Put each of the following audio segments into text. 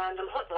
random hotline.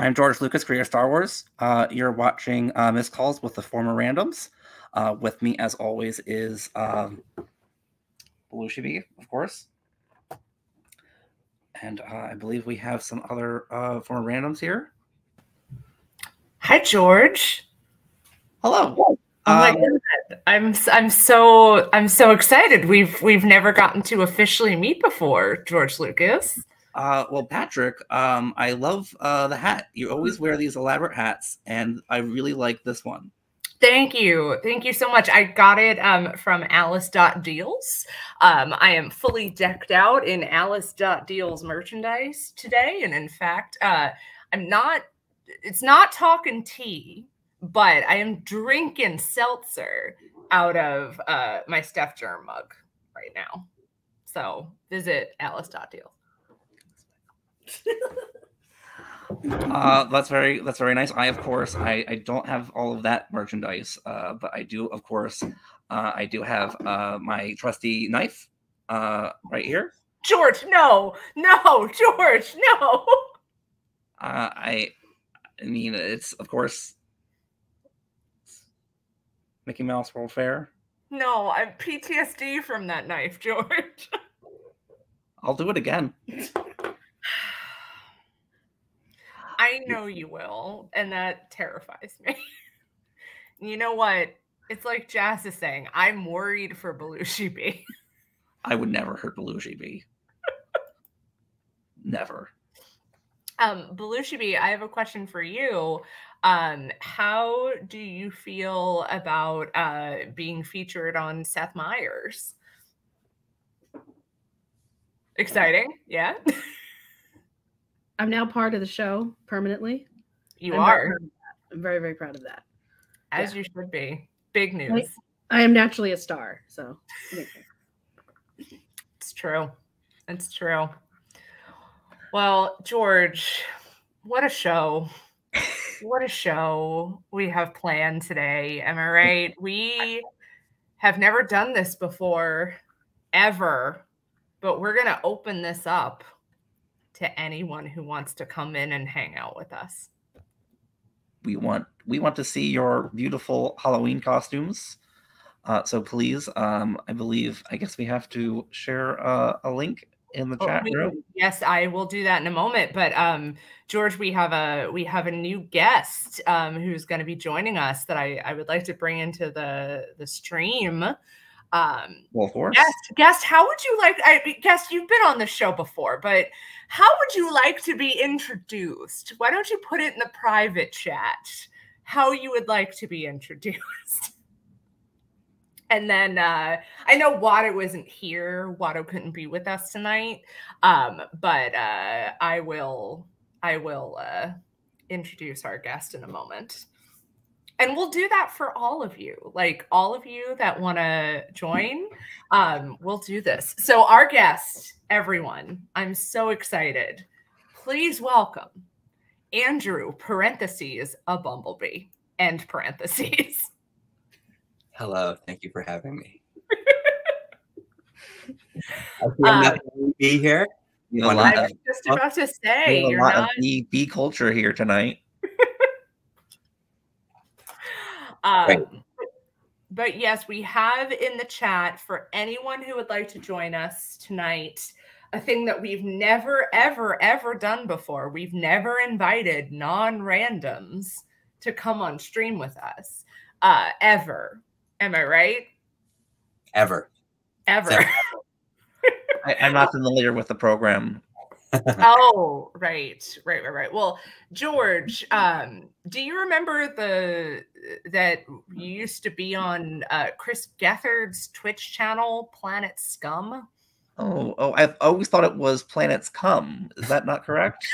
I'm George Lucas, creator of Star Wars. Uh, you're watching uh, Missed Calls with the former randoms. Uh, with me, as always, is um, Belushi B, of course. And uh, I believe we have some other uh, former randoms here. Hi, George. Hello. Oh my Um, goodness. I'm I'm so I'm so excited. We've we've never gotten to officially meet before, George Lucas. Uh, well, Patrick, um, I love uh, the hat. You always wear these elaborate hats, and I really like this one. Thank you. Thank you so much. I got it um, from Alice.deals. Um, I am fully decked out in Alice.deals merchandise today. And in fact, uh, I'm not, it's not talking tea, but I am drinking seltzer out of uh, my Steph Germ mug right now. So visit Alice.deals. Uh, that's very that's very nice. I of course I, I don't have all of that merchandise, uh, but I do of course uh, I do have uh, my trusty knife uh, right here. George, no, no, George, no. Uh, I I mean it's of course Mickey Mouse World Fair. No, I'm PTSD from that knife, George. I'll do it again. I know you will, and that terrifies me. you know what? It's like Jazz is saying, I'm worried for Belushi B. I would never hurt Belushi B. never. Um, Belushi B, I have a question for you. Um, how do you feel about uh, being featured on Seth Meyers? Exciting, yeah. I'm now part of the show permanently. You I'm very are, that. I'm very, very proud of that. as you should be. Big news. I am naturally a star, so It's true. It's true. Well, George, what a show. What a show we have planned today. Am I right? We have never done this before, ever, but we're going to open this up to anyone who wants to come in and hang out with us. We want we want to see your beautiful Halloween costumes. Uh, so please, um, I believe I guess we have to share uh, a link in the Oh, chat we- room. Yes, I will do that in a moment. But um, George, we have a we have a new guest um, who's going to be joining us that I, I would like to bring into the the stream. Um, Well, of course. guest, guest, how would you like? I guest, you've been on the show before, but how would you like to be introduced? Why don't you put it in the private chat? How you would like to be introduced? And then uh, I know Watto isn't here. Watto couldn't be with us tonight. Um, but uh, I will I will uh, introduce our guest in a moment. And we'll do that for all of you. Like all of you that want to join, um, we'll do this. So our guest, everyone, I'm so excited. Please welcome Andrew parentheses a bumblebee end parentheses. Hello, thank you for having me. I see I'm not to be here. We have a Well, lot I of, was just about to we say have a you're lot not of bee, bee culture here tonight. Right. Um, but yes, we have in the chat for anyone who would like to join us tonight a thing that we've never, ever, ever done before. We've never invited non randoms to come on stream with us, uh, ever. Am I right? Ever. Ever. Never. I, I'm not familiar with the program. Oh, right, right, right, right. Well, George, um, do you remember the that you used to be on uh, Chris Gethard's Twitch channel, Planet Scum. Oh, oh, I've always thought it was Planets Come. Is that not correct?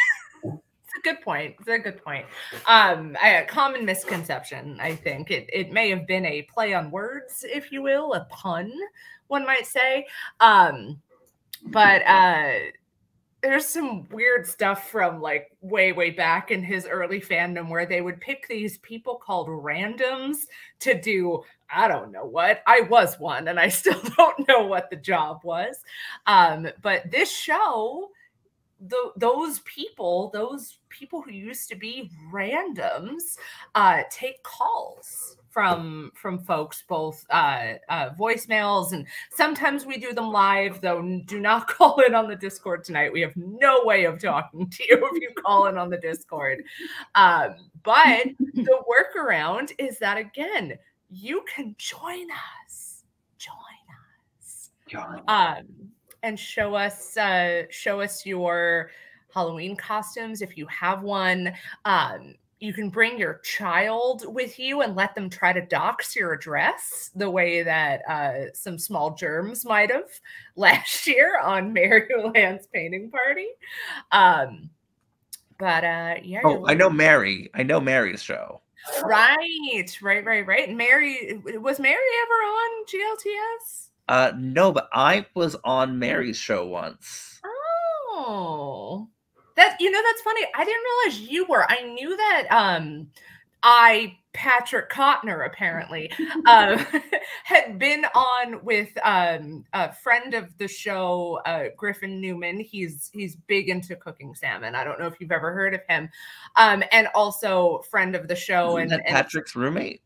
It's a good point. It's a good point. Um, a common misconception, I think. It it may have been a play on words, if you will, a pun, one might say. Um, but uh there's some weird stuff from like way way back in his early fandom where they would pick these people called randoms to do i don't know what. I was one and i still don't know what the job was. Um but this show the, those people those people who used to be randoms uh take calls from from folks both uh, uh, voicemails and sometimes we do them live though do not call in on the discord tonight. We have no way of talking to you if you call in on the discord. Um, but the workaround is that again you can join us join us um, and show us uh, show us your halloween costumes if you have one. Um, you can bring your child with you and let them try to dox your address the way that uh, some small germs might have last year on Mary Land's painting party. Um, but uh, yeah. Oh, I know Mary. I know Mary's show. Right, right, right, right. Mary was Mary ever on GLTS? Uh, no, but I was on Mary's show once. Oh. That you know that's funny. I didn't realize you were. I knew that um I Patrick Cotner apparently uh, had been on with um, a friend of the show, uh, Griffin Newman. He's he's big into cooking salmon. I don't know if you've ever heard of him, um, and also friend of the show. Isn't And, that and Patrick's roommate.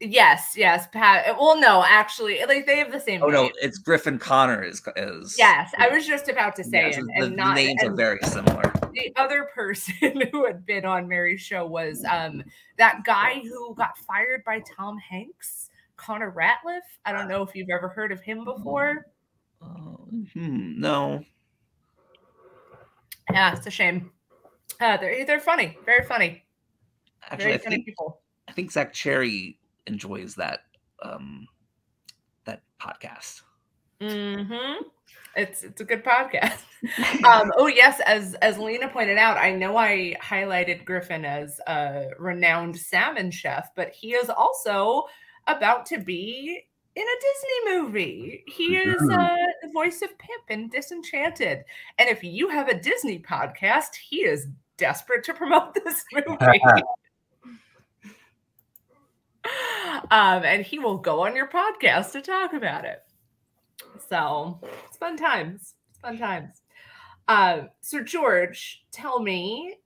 Yes, yes, Pat. Well, no, actually, like they have the same. Oh no, it's Griffin Connor is is. Yes, I was just about to say, Yes, and, the, and the not names are very similar. the other person who had been on Mary's show was um that guy who got fired by Tom Hanks, Connor Ratliff. I don't know if you've ever heard of him before. Oh, hmm, no. Yeah, it's a shame. Uh, they're they're funny, very funny, Actually, very I funny think people. I think Zach Cherry enjoys that um that podcast. Mm-hmm. It's it's a good podcast. um, oh yes, as as Lena pointed out, I know I highlighted Griffin as a renowned salmon chef, but he is also about to be in a Disney movie. He is uh, the voice of Pip in Disenchanted, and if you have a Disney podcast, he is desperate to promote this movie. um, and he will go on your podcast to talk about it. So it's fun times. It's fun times. Uh, so George, tell me.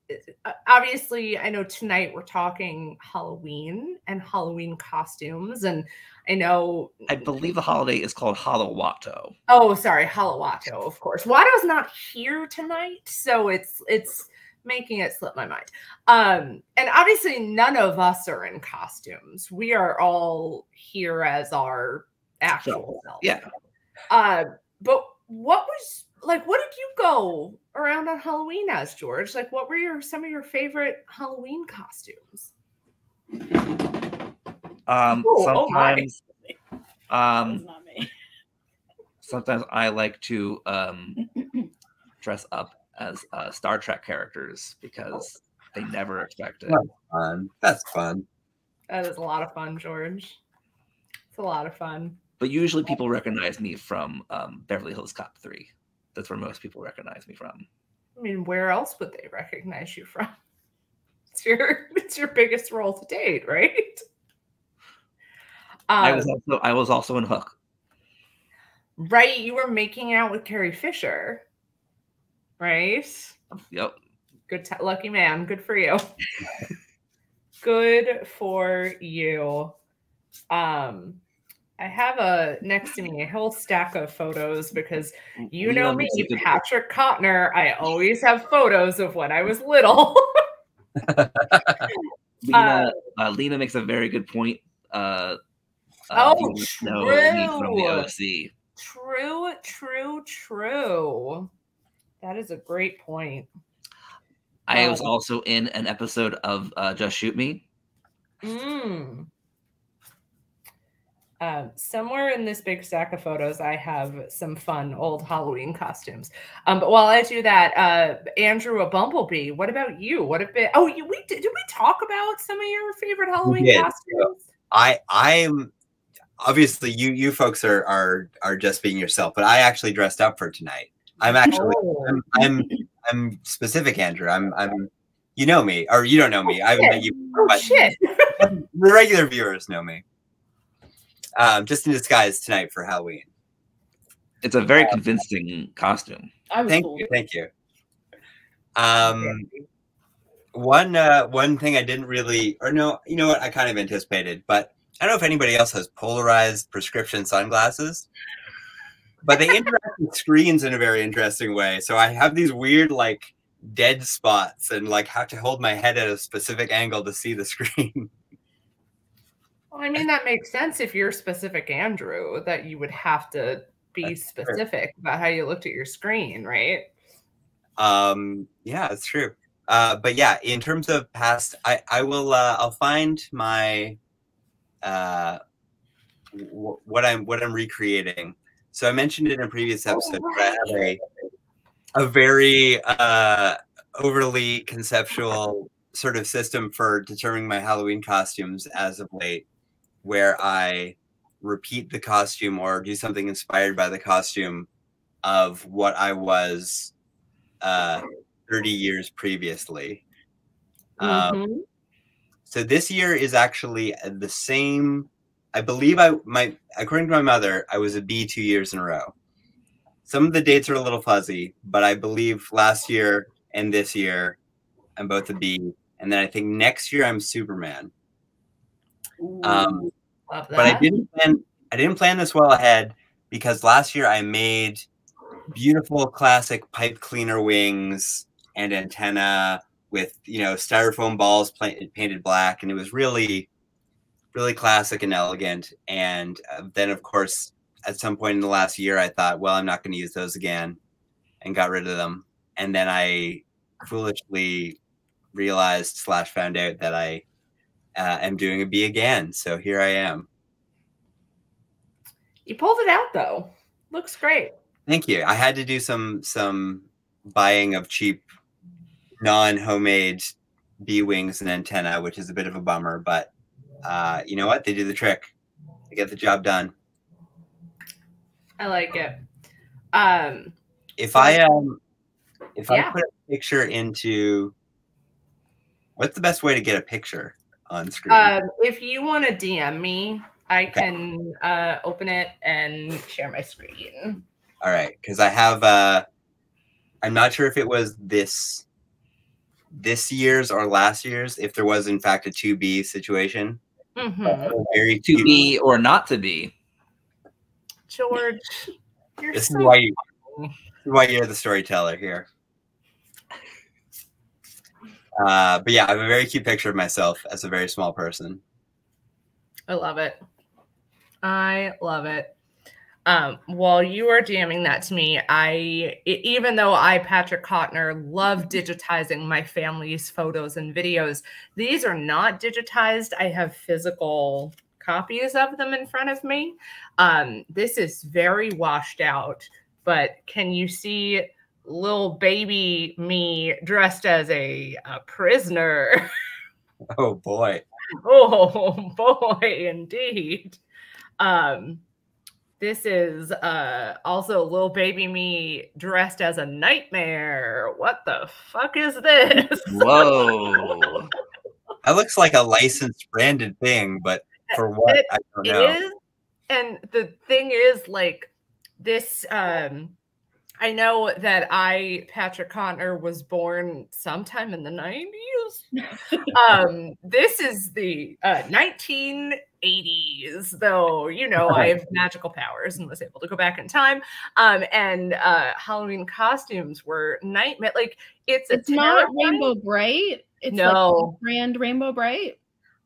uh, Obviously, I know tonight we're talking Halloween and Halloween costumes, and I know. I believe the holiday is called Halowato. Oh, sorry, Halawato, of course. Watto's not here tonight, so it's it's making it slip my mind. Um, and obviously, none of us are in costumes. We are all here as our actual selves. Yeah. Uh, but what was like? What did you go around on Halloween as, George? Like, what were your some of your favorite Halloween costumes? Um Ooh, oh sometimes um sometimes I like to um dress up as uh, Star Trek characters because they never expected. That's fun. That's fun. That is a lot of fun, George. It's a lot of fun. But usually people recognize me from um, Beverly Hills Cop 3. That's where most people recognize me from. I mean, where else would they recognize you from? It's your it's your biggest role to date, right? I Um, was also I was also in Hook. right. You were making out with Carrie Fisher, right? Yep. Good, t- lucky man. Good for you. Good for you. Um, I have a next to me a whole stack of photos because you know me, makes a good- Patrick Cotner. I always have photos of when I was little. Lena, uh, Lena makes a very good point. Uh, Oh, would know me from the true. OC. True, true, true. That is a great point. I was also in an episode of uh, Just Shoot Me. Mm. Um, somewhere in this big stack of photos, I have some fun old Halloween costumes. Um, but while I do that, uh, Andrew, a bumblebee. What about you? What have been? Oh, you, we did. Did we talk about some of your favorite Halloween did. costumes? I I'm obviously you you folks are are are just being yourself, but I actually dressed up for tonight. I'm actually Oh. I'm I'm, I'm specific, Andrew. I'm I'm you know me or you don't know me. I haven't met you. Oh but shit! The regular viewers know me. Um, just in disguise tonight for Halloween. It's a very convincing costume. Thank cool. you, thank you. Um, one uh, one thing I didn't really, or no, you know what? I kind of anticipated, but I don't know if anybody else has polarized prescription sunglasses, but they interact with screens in a very interesting way. So I have these weird like dead spots and like have to hold my head at a specific angle to see the screen. Well, I mean, that makes sense if you're specific, Andrew, that you would have to be That's true. specific about how you looked at your screen, right? Um, yeah, it's true. Uh, but yeah, in terms of past, I I will uh, I'll find my uh what I'm what I'm recreating. So I mentioned it in a previous episode, but I have a a very uh overly conceptual sort of system for determining my Halloween costumes as of late, where I repeat the costume or do something inspired by the costume of what I was uh 30 years previously. Um, Mhm. so this year is actually the same. I believe I my according to my mother, I was a B two years in a row. Some of the dates are a little fuzzy, but I believe last year and this year I'm both a B, and then I think next year I'm Superman. Um, Love that. but I didn't plan. I didn't plan this well ahead because last year I made beautiful classic pipe cleaner wings and antenna with you know styrofoam balls pla- painted black, and it was really, really classic and elegant. And uh, then, of course, at some point in the last year, I thought, well, I'm not going to use those again, and got rid of them. And then I foolishly realized slash found out that I uh, am doing a B again. So here I am. You pulled it out though. Looks great. Thank you. I had to do some some buying of cheap non-homemade bee wings and antenna, which is a bit of a bummer, but uh, you know what? They do the trick. They get the job done. I like it. Um, If I um if Yeah. I put a picture into what's the best way to get a picture on screen? um, if you want to DM me, I can uh, open it and share my screen. All right, because I have uh I'm not sure if it was this this year's or last year's, if there was in fact a 2B situation. Mhm. A Very To cute- be or not to be. George, you're This is why you this is why you're the storyteller here. Uh, but yeah, I have a very cute picture of myself as a very small person. I love it. I love it. Um, while you are DMing that to me, I even though I, Patrick Cotner, love digitizing my family's photos and videos, these are not digitized. I have physical copies of them in front of me. Um, this is very washed out, but can you see little baby me dressed as a, a prisoner? Oh boy. Oh boy, indeed. Um, this is uh also little baby me dressed as a nightmare. What the fuck is this? Whoa. That looks like a licensed branded thing, but for what It- I don't know. is, and the thing is, like this. Um, I know that I, Patrick Connor, was born sometime in the nineties. um, this is the uh, 1980s, though. You know, I have magical powers and was able to go back in time. Um, and uh, Halloween costumes were nightmare. Like it's a It's not Rainbow Brite. It's No. like brand Rainbow Brite.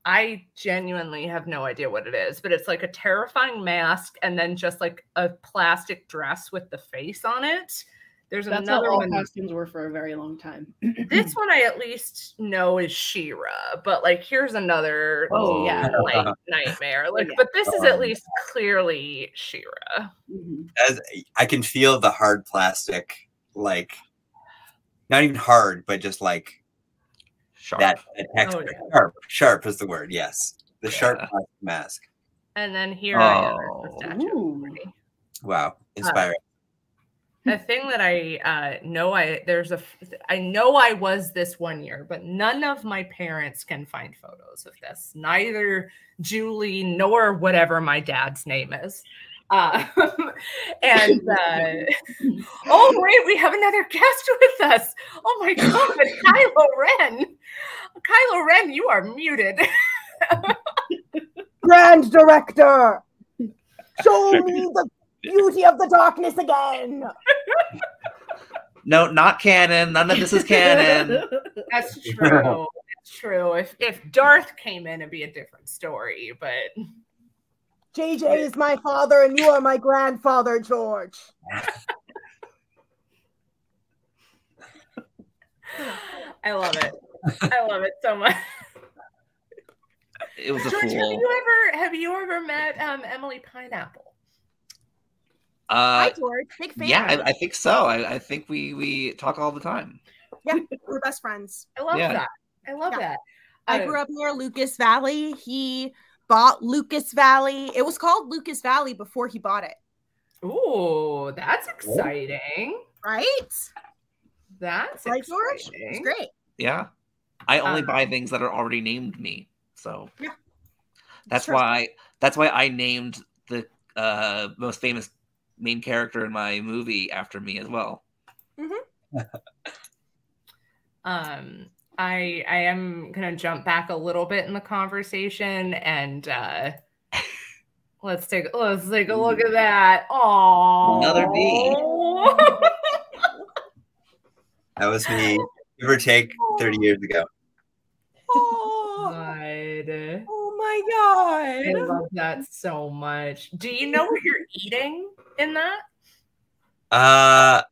I genuinely have no idea what it is, but it's like a terrifying mask and then just like a plastic dress with the face on it There's That's how another all one. costumes were for a very long time. This one I at least know is She-Ra, but like here's another Oh, yeah. like nightmare. Like, yeah. but this is at least clearly She-Ra. Mhm. As I can feel the hard plastic, like not even hard, but just like Sharp. that, that texture. Oh, yeah. Sharp, sharp is the word. Yes, the sharp Yeah. plastic mask. And then here I am the Oh. Statue of Ooh. Liberty. Wow, inspiring. The thing that I uh, know I there's a f- I know I was this one year, but none of my parents can find photos of this. Neither Julie nor whatever my dad's name is. Uh, and uh, oh wait, we have another guest with us. Oh my god, Kylo Ren. Kylo Ren, you are muted. Grand Director, show me the beauty of the darkness again. No, not canon. None of this is canon. That's true. That's true. If if Darth came in, it'd be a different story. But JJ is my father, and you are my grandfather, George. I love it. I love it so much. It was a George, have you ever have you ever met um, Emily Pineapple? Uh, Hi, George. Big fan. yeah, I, I think so. I, I think we we talk all the time. yeah, we're best friends. I love Yeah. that. I love Yeah. that. I Uh, grew up near Lucas Valley. He bought Lucas Valley. It was called Lucas Valley before he bought it, Oh, that's exciting. right? That's Right, George? It's great. Yeah, I only Um, buy things that are already named me. So Yeah. that's Sure. why that's why I named the uh, most famous main character in my movie after me as well. um i i am gonna jump back a little bit in the conversation and uh let's take let's take a look at that oh Another D. That was me, give or take, thirty years ago. Oh, God. oh my God. I love that so much. Do you know what you're eating in that? Uh,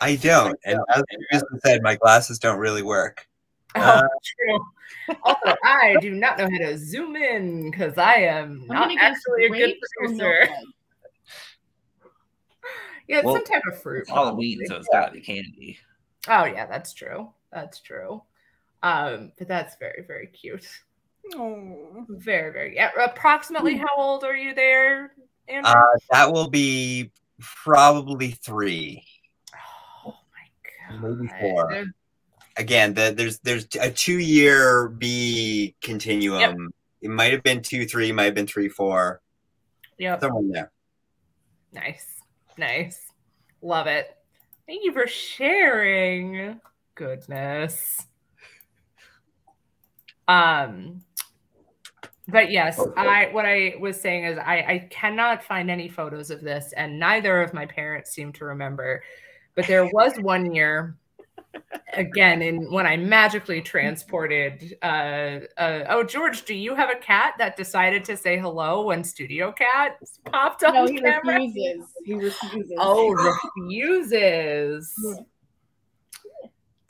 I don't, and as Susan said, my glasses don't really work. Uh, Oh, true. Also, I do not know how to zoom in because I am I'm not actually a good producer. Yeah, it's Well, some type of fruit. It's Halloween, probably. so it's gotta be candy. Oh yeah, that's true. That's true. Um, but that's very, very cute. Oh. Very, very yeah. Approximately how old are you there, Andrew? uh, that will be probably three. oh my maybe god. four. Again, the, there's there's a two year B continuum. It might have been two, three, might have been three, four, Yep. somewhere there. Nice. Nice. Love it. Thank you for sharing. Goodness. Um but yes, I what I was saying is I I cannot find any photos of this and neither of my parents seem to remember. But there was one year again in when I magically transported uh, uh oh George, do you have a cat that decided to say hello when Studio Cat popped on No, he camera? refuses. He refuses. Oh, refuses.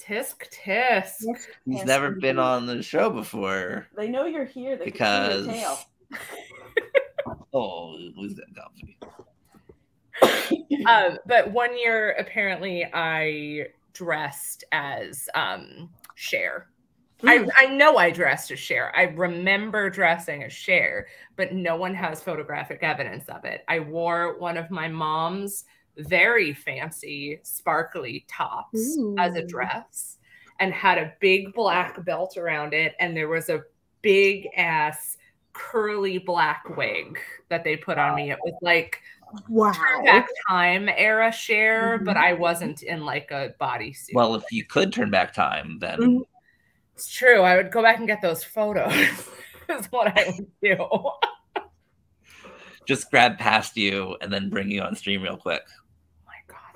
Tisk tisk. He's yes, never indeed. been on the show before They know you're here. They because can see your tail. oh, who's that comfy? Um, but one year, apparently, I dressed as um Cher. I, I know I dressed as Cher. I remember dressing as Cher, but no one has photographic evidence of it. I wore one of my mom's very fancy, sparkly tops as a dress and had a big black belt around it. And there was a big ass curly black wig that they put on me. It was like Wow. turn back time era Cher, but I wasn't in like a bodysuit. Well, if you could turn back time, then Mhm. It's true. I would go back and get those photos. is what I would do. just grab past you and then bring you on stream real quick.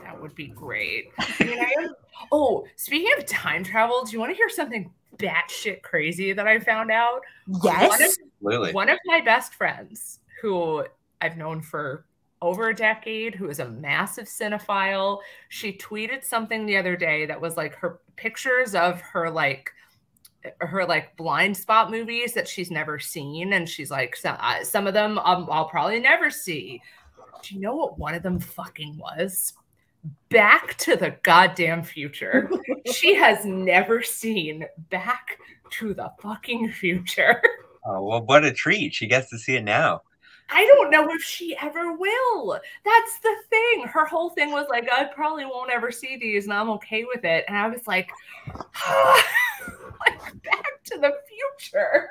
My god, that would be great. I mean, I am- oh, speaking of time travel, do you want to hear something batshit crazy that I found out? One of, Yes. Absolutely. one of my best friends, who I've known for over a decade who is a massive cinephile. She tweeted something the other day that was like her pictures of her like her like blind spot movies that she's never seen and she's like some, uh, some of them um, I'll probably never see. Do you know what one of them fucking was? Back to the goddamn future. she has never seen Back to the fucking future. Oh well, what a treat! She gets to see it now. I don't know if she ever will. That's the thing. Her whole thing was like, I probably won't ever see these, and I'm okay with it. And I was like, like Back to the Future.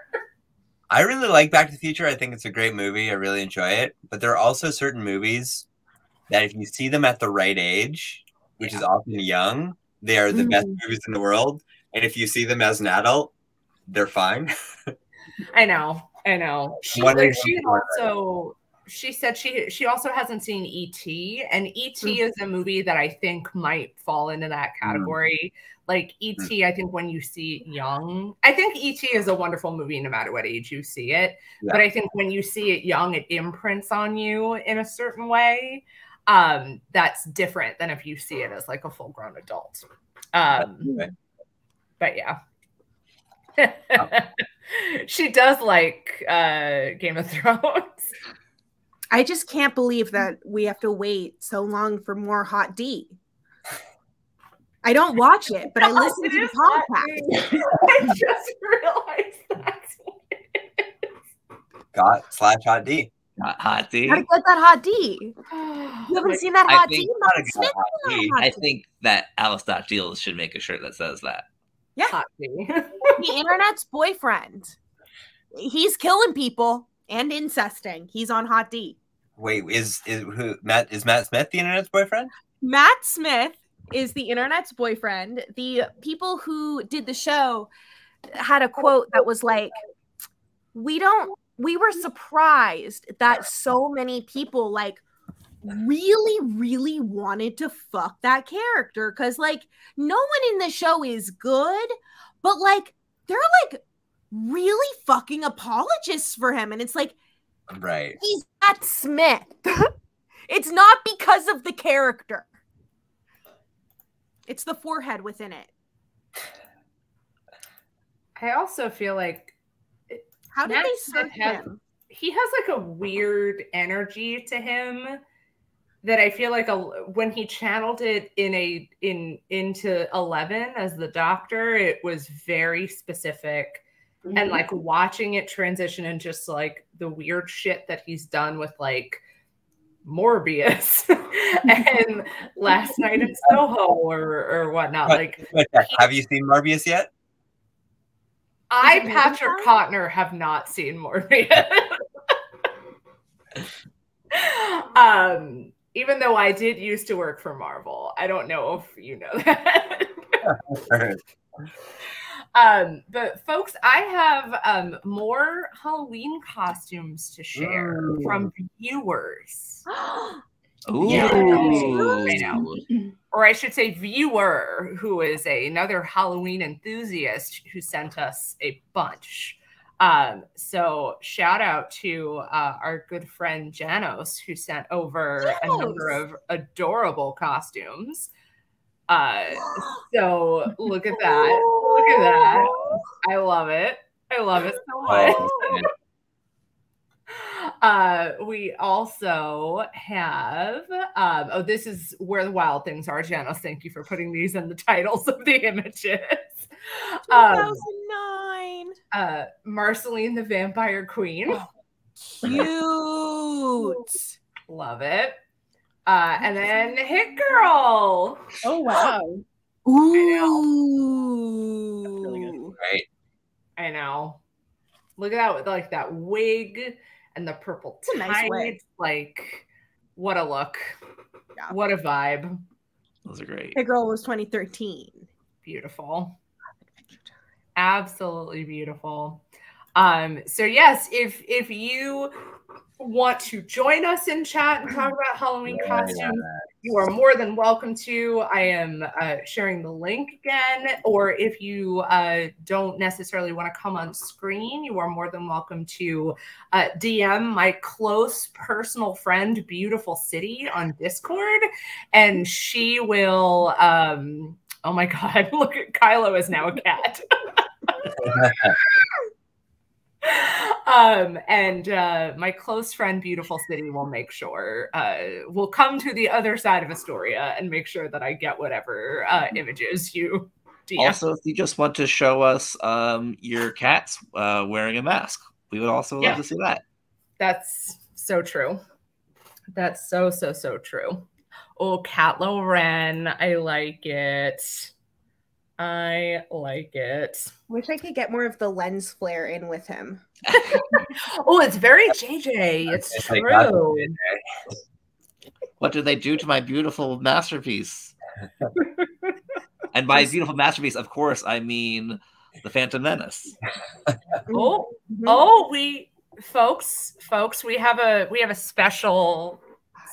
I really like Back to the Future. I think it's a great movie. I really enjoy it. But there are also certain movies that, if you see them at the right age, which is often young, they are the best mm. movies in the world. And if you see them as an adult, they're fine. I know, I know. She, What like, she also she said she she also hasn't seen E.T. and E.T. Hmm. is a movie that I think might fall into that hmm. category. Like E.T. Hmm. I think when you see it young, I think E.T. is a wonderful movie no matter what age you see it. But I think when you see it young, it imprints on you in a certain way. Um, that's different than if you see it as like a full grown adult. Um, Right. but yeah. she does like uh Game of Thrones. I just can't believe that we have to wait so long for more Hot D. I don't watch it, but I listen It to the podcast. D. I just realized that's what it is. Got slash hot D. Hot, hot D. Gotta get that Hot D. You haven't Like, seen that I Hot think- D? Gotta Matt get Smith Hot is D. Hot I D. think that Alice Dot Deals should make a shirt that says that. Hot D. the internet's boyfriend. He's killing people and incesting. He's on Hot D. Wait, is is who Matt is Matt Smith the internet's boyfriend? Matt Smith is the internet's boyfriend. The people who did the show had a quote that was like, We don't, we were surprised that so many people like really, really wanted to fuck that character because like no one in the show is good, but like they're like really fucking apologists for him. And it's like, Right. he's Matt Smith. it's not because of the character. It's the forehead within it. I also feel like How did Matt they Smith send has- him? he has like a weird energy to him that I feel like a, when he channeled it in a in into 11 as the doctor it was very specific and mm-hmm. like watching it transition and just like the weird shit that he's done with like Morbius and last night in Soho or or whatnot But- like But, have you seen Morbius yet? I, Patrick Cotner, have not seen Morbius. um, even though I did used to work for Marvel, I don't know if you know that. um, but folks, I have um more Halloween costumes to share Ooh. from viewers. Ooh. Yeah, I know. or I should say, viewer, who is a, another Halloween enthusiast who sent us a bunch. Um, so shout out to uh, our good friend Janos, who sent over a number of adorable costumes. Uh, so look at that. Look at that. I love it. I love it so much. Oh, man. Uh, we also have um, oh, this is where the wild things are, Janice. Thank you for putting these in the titles of the images. Um, 2009. uh, Marceline the Vampire Queen, Cute. love it. Uh, and then Hit Girl. Oh wow. Ooh. really good. Right. I know. Look at that with like that wig and the purple It's nice wig. tights. Like, what a look! Yeah. What a vibe! Those are great. The girl was 2013. beautiful absolutely beautiful um so yes if if you want to join us in chat and talk about halloween Yeah, costumes you are more than welcome to. I am uh, sharing the link again, or if you uh, don't necessarily want to come on screen, you are more than welcome to uh, DM my close personal friend, Beautiful City, on Discord, and she will. Um, oh my God! Look at Kylo is now a cat. um and uh my close friend beautiful city will make sure uh will come to the other side of astoria and make sure that i get whatever uh images you DM. Also, if you just want to show us um, your cats uh, wearing a mask, we would also love Yeah. to see that. that's so true that's so so so true oh cat loren i like it i like it Wish I could get more of the lens flare in with him. oh it's very jj it's It's like true What did they do to my beautiful masterpiece? and by beautiful masterpiece, of course, I mean the Phantom Menace. oh Mhm. Oh, we folks, folks, we have a we have a special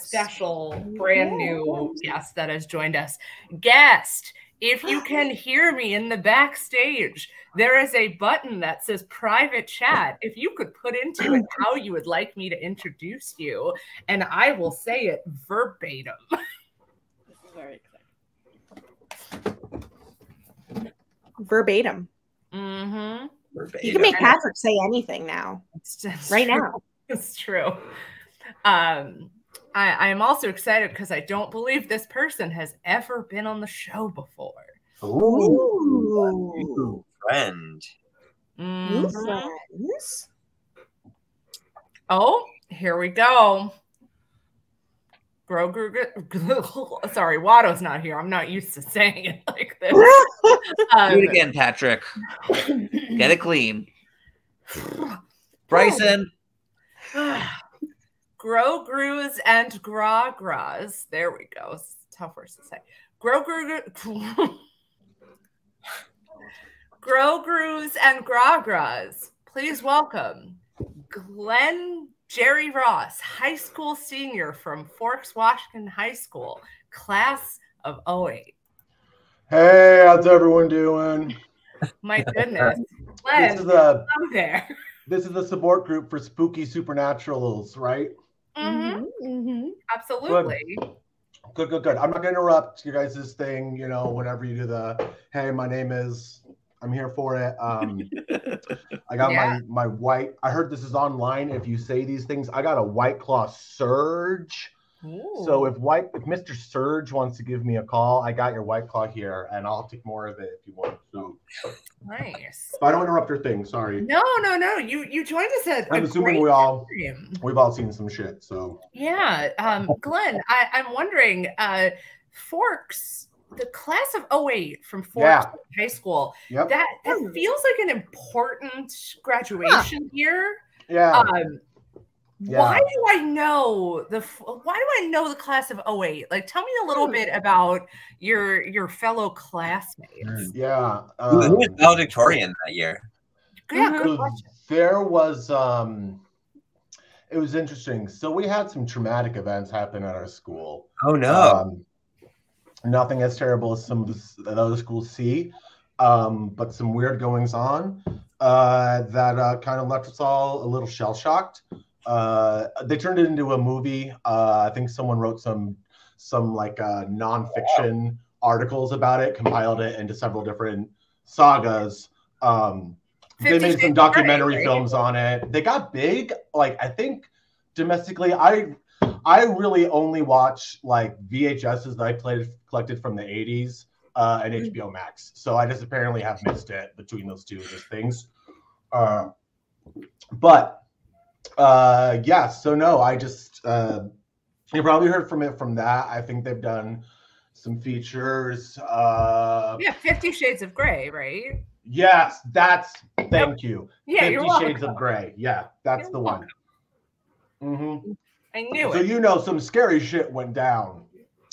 special brand new guest that has joined us. Guest, if you can hear me in the backstage, there is a button that says private chat. If you could put into it how you would like me to introduce you, and I will say it verbatim. Very exciting. Verbatim. Mm-hmm. You can make Patrick say anything now, It's just right true. now. It's true. Um, I, I'm also excited because I don't believe this person has ever been on the show before. Ooh, Ooh. friend. New Mhm. friends. Oh, here we go. Grogu, sorry, Watto's not here. I'm not used to saying it like this. Do Um, it again, Patrick. Get it clean. Bryson. Grow Grus and Gra Gras. There we go. It's tough words to say. Grow Gru Grow Grus and Gra Gras. Please welcome Glenn Jerry Ross, high school senior from Forks, Washington High School, class of 08. Hey, how's everyone doing? My goodness. This Glenn, is a come there. this is a support group for spooky supernaturals, right? Mhm, Mm-hmm. Absolutely. Good, good, good. I'm not gonna interrupt you guys' this thing, you know, whenever you do the hey, my name is I'm here for it. Um I got Yeah. my my white I heard this is online. If you say these things, I got a white claw surge. So if white if Mr. Surge wants to give me a call, I got your white claw here and I'll take more of it if you want. So nice. if I don't interrupt your thing, sorry. No, no, no. You you joined us at I'm assuming we all time. we've all seen some shit, so Yeah. Um, Glenn, I, I'm wondering, uh, Forks, the class of 08 from Forks Yeah. High School, yep. that, that feels like an important graduation year. yeah. Um, Yeah. Why do I know the why do I know the class of 08? Like tell me a little bit about your your fellow classmates. yeah. Who who um, was valedictorian that year? Yeah, good so question. there was um it was interesting. So we had some traumatic events happen at our school. Oh no. Um, nothing as terrible as some of the other schools see, um, but some weird goings on uh, that uh, kind of left us all a little shell shocked. Uh, they turned it into a movie. Uh, I think someone wrote some some like uh, nonfiction articles about it, compiled it into several different sagas. Um, they made some documentary films on it. They got big. Like I think domestically, I I really only watch like VHSs that I played collected from the 80s uh, and HBO Max. So I just apparently have missed it between those two just things. Uh, but uh, yeah, so no, I just uh, you probably heard from it from that. I think they've done some features. Uh, Yeah, Fifty Shades of Grey, right? Yes, that's thank you. Yeah, you're Fifty welcome. Shades of Grey. Yeah, that's You're the one. hmm I knew it. So it. you know some scary shit went down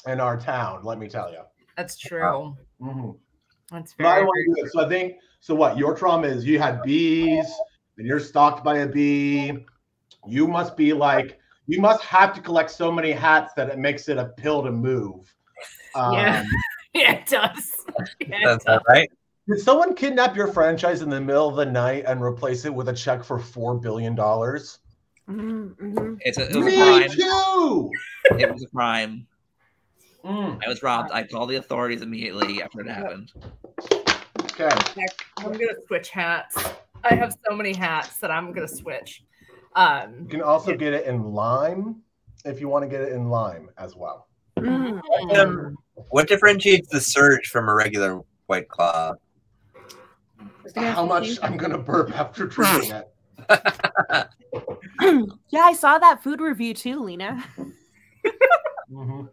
in our town. Let me tell you. That's true. hmm That's very, do it. So I think so. What your trauma is? You had bees, and you're stalked by a bee. You must be like You must have to collect so many hats that it makes it a pill to move. Um, Yeah. yeah, it does. Yeah, it does. right. Did someone kidnap your franchise in the middle of the night and replace it with a check for four billion dollars? Mhm, mhm. It's a, it was a Me crime. too. It was a crime. Mm, I was robbed. I called the authorities immediately after it happened. okay. I'm gonna switch hats. I have so many hats that I'm gonna switch. Um, You can also get it in lime if you want to get it in lime as well. Mhm. Um, what differentiates the surge from a regular white claw? How much I'm gonna burp after drinking it. yeah, I saw that food review too, Lena. Mhm.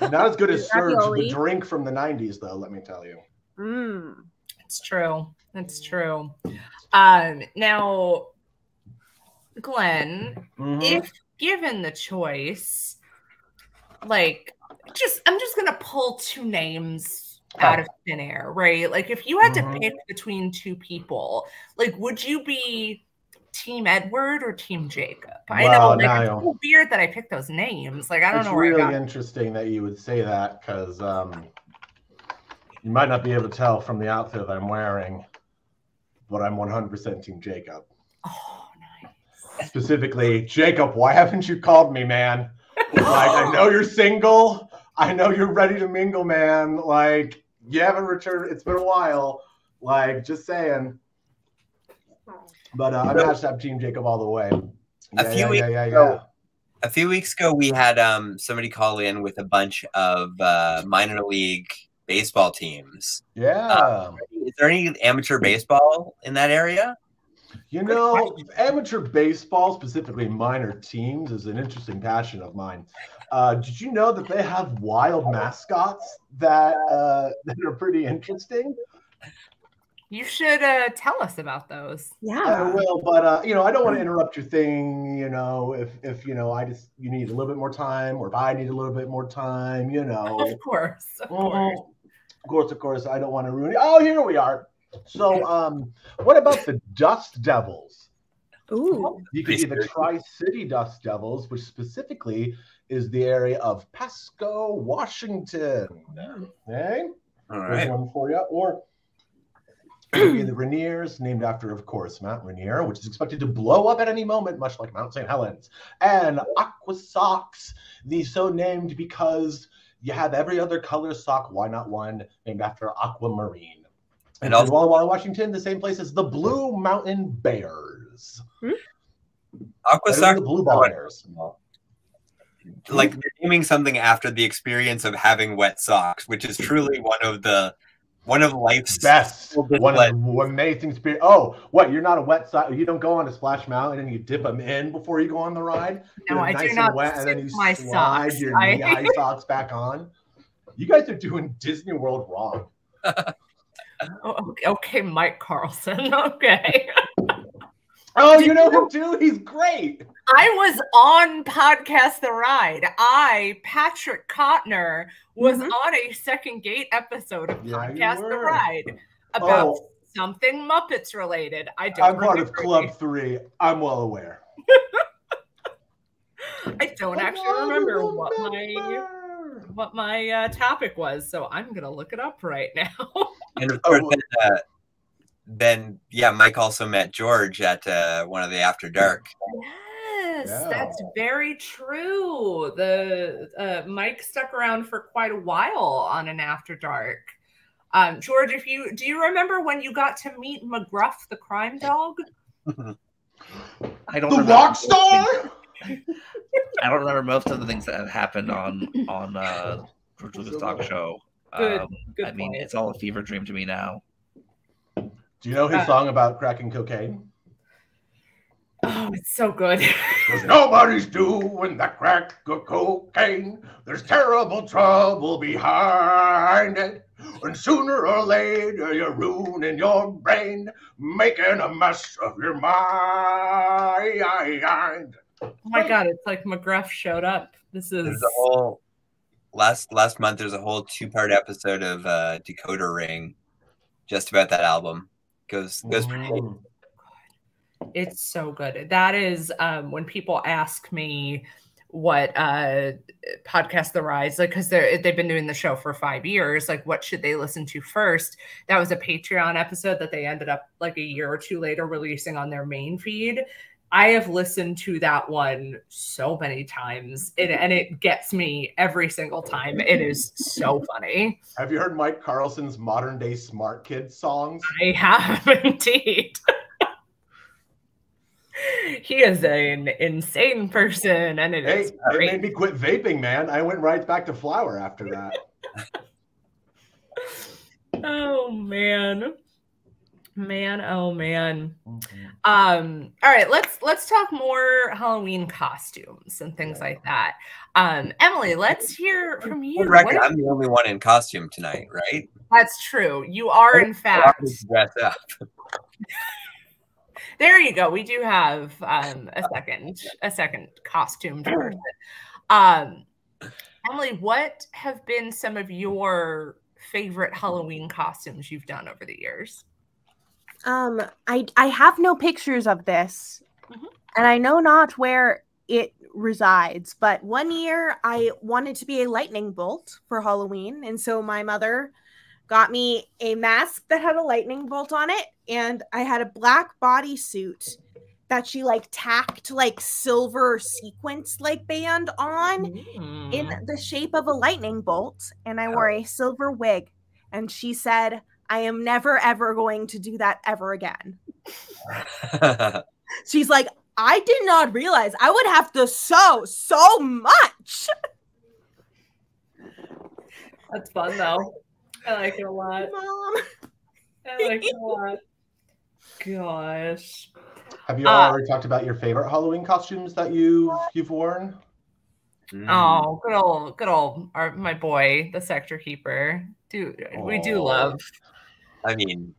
Not as good as Surge, the drink from the '90s, though. Let me tell you. Mm. It's true. It's true. Um, now, Glenn, Mhm. if given the choice, like, just I'm just gonna pull two names out of thin air, right? Like, if you had Mhm. to pick between two people, like, would you be Team Edward or Team Jacob? I know, Wow, like, now- it's so weird that I picked those names. Like, I don't it's know where really I got. interesting that you would say that because um, you might not be able to tell from the outfit I'm wearing, but I'm 100% Team Jacob. Oh, nice. Specifically, Jacob, why haven't you called me, man? Like, I know you're single. I know you're ready to mingle, man. Like, you haven't returned. It's been a while. Like, just saying. But uh, I'm hashtag Team Jacob all the way. A few yeah, weeks yeah, yeah, ago- A few weeks ago, we had um, somebody call in with a bunch of uh, minor league baseball teams. Yeah. Is there any amateur baseball in that area? You know, amateur baseball, specifically minor teams, is an interesting passion of mine. Uh, did you know that they have wild mascots that uh, that are pretty interesting? You should uh, tell us about those. Yeah, I will, but uh, you know, I don't want to interrupt your thing. You know, if if you know, I just you need a little bit more time, or if I need a little bit more time, you know. Of course, of course. Of course, of course, I don't want to ruin it. Oh, here we are. So, um, what about the Dust Devils? Ooh. You could Pretty be the Tri City Dust Devils, which specifically is the area of Pasco, Washington. Okay, All right. there's one for you. Or you be the Rainiers, named after, of course, Mount Rainier, which is expected to blow up at any moment, much like Mount St. Helens. And Aqua Sox, the so named because you have every other color sock. Why not one named after Aquamarine? And And also- Walla Walla, Washington, the same place as the Blue Mountain Bears. Hmm? Aqua Better than Sox, the Blue Ball Bears. like they're naming something after the experience of having wet socks, which is truly one of the one of life's Best. One play. of the amazing spirit. Oh, what? You're not a wet sock. You don't go on to Splash Mountain and you dip them in before you go on the ride. No, I nice do and not wet, and then you my slide socks. your I- knee-high socks back on. You guys are doing Disney World wrong. Oh, okay, okay, Mike Carlson. Okay. Oh, you know him too. He's great. I was on Podcast the Ride. I, Patrick Cotner, was Mhm. on a second gate episode of Yeah, Podcast the. Ride about Oh. something Muppets related. I don't I'm part of Club the- Three. I'm well aware. I don't actually remember what my what my uh, topic was, so I'm gonna look it up right now. And of course, Oh. then, uh, then yeah, Mike also met George at uh, one of the After Dark. Yes, Yeah. that's very true. The uh, Mike stuck around for quite a while on an After Dark. Um, George, if you do you remember when you got to meet McGruff the crime dog? I don't The rock star. I don't remember most of the things that have happened on on uh George Lucas talk show. Good, Um, good I mean, point. it's all a fever dream to me now. Do you know his Uh, song about cracking cocaine? Oh, it's so good. Cause nobody's doing that crack of cocaine. There's terrible trouble behind it. And sooner or later, you're ruining your brain, making a mess of your mind. oh my god, it's like McGruff showed up. This is There's a whole last last month. There's a whole two part episode of uh, Dakota Ring, just about that album. Goes goes pretty. Mm. It's so good. That is um, when people ask me what uh Podcast the Ride's like because they've been doing the show for five years like what should they listen to first? That was a patreon episode that they ended up like a year or two later releasing on their main feed. I have listened to that one so many times it, and it gets me every single time. It is so funny. Have you heard Mike Carlson's modern day smart kid songs? i have indeed he is an insane person and it Hey, is it made me quit vaping, man. I went right back to flower after that. Oh man. Man, oh man. Um, all right, let's let's talk more Halloween costumes and things like that. Um, Emily, let's hear from you. Record, What- I'm the only one in costume tonight, right? that's true. You are in fact. Dress up. There you go. We do have um a second a second costumed person. Um Emily, what have been some of your favorite Halloween costumes you've done over the years? Um, I I have no pictures of this, Mhm. and I know not where it resides. But one year, I wanted to be a lightning bolt for Halloween, and so my mother got me a mask that had a lightning bolt on it, and I had a black bodysuit that she like tacked like silver sequence like band on Mm. in the shape of a lightning bolt and I wore a silver wig and she said I am never ever going to do that ever again. She's like I did not realize I would have to sew so much. That's fun though. I like it a lot. Mom. I like it a lot. Gosh. Have you Uh, already talked about your favorite Halloween costumes that you you've worn? Mm. Oh, good old, good old, our, my boy, the sector keeper. Do we do love I mean,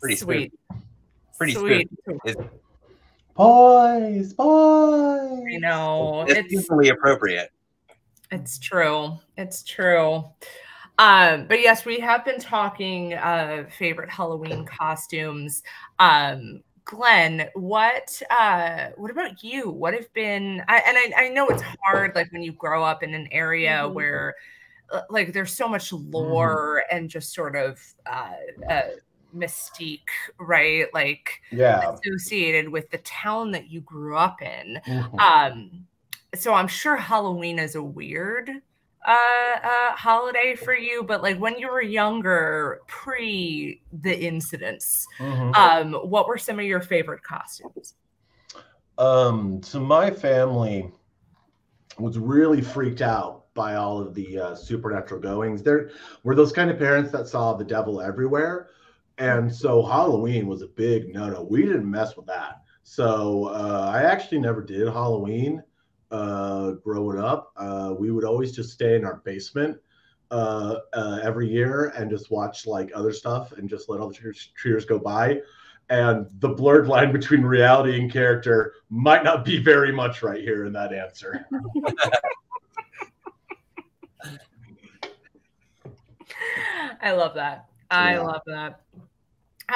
pretty sweet, Pretty sweet. Boys, boys. I know It's it's seasonally appropriate. It's true. It's true. Um, but yes, we have been talking uh favorite Halloween costumes. Um, Glenn, what uh what about you? What have been I, and I, I know it's hard like when you grow up in an area Mhm. where uh, like there's so much lore and just sort of uh, uh mystique, right? Like Yeah. associated with the town that you grew up in. Mhm. Um, so I'm sure Halloween is a weird uh, uh, holiday for you, but like when you were younger, pre the incidents, Mhm. um, what were some of your favorite costumes? Um, so my family was really freaked out by all of the uh, supernatural goings. There were those kind of parents that saw the devil everywhere, and so Halloween was a big no-no. We didn't mess with that. So uh, I actually never did Halloween uh, growing up. Uh, we would always just stay in our basement uh, uh, every year and just watch like other stuff and just let all the treaters go by. And the blurred line between reality and character might not be very much right here in that answer. I love that. I Yeah. love that.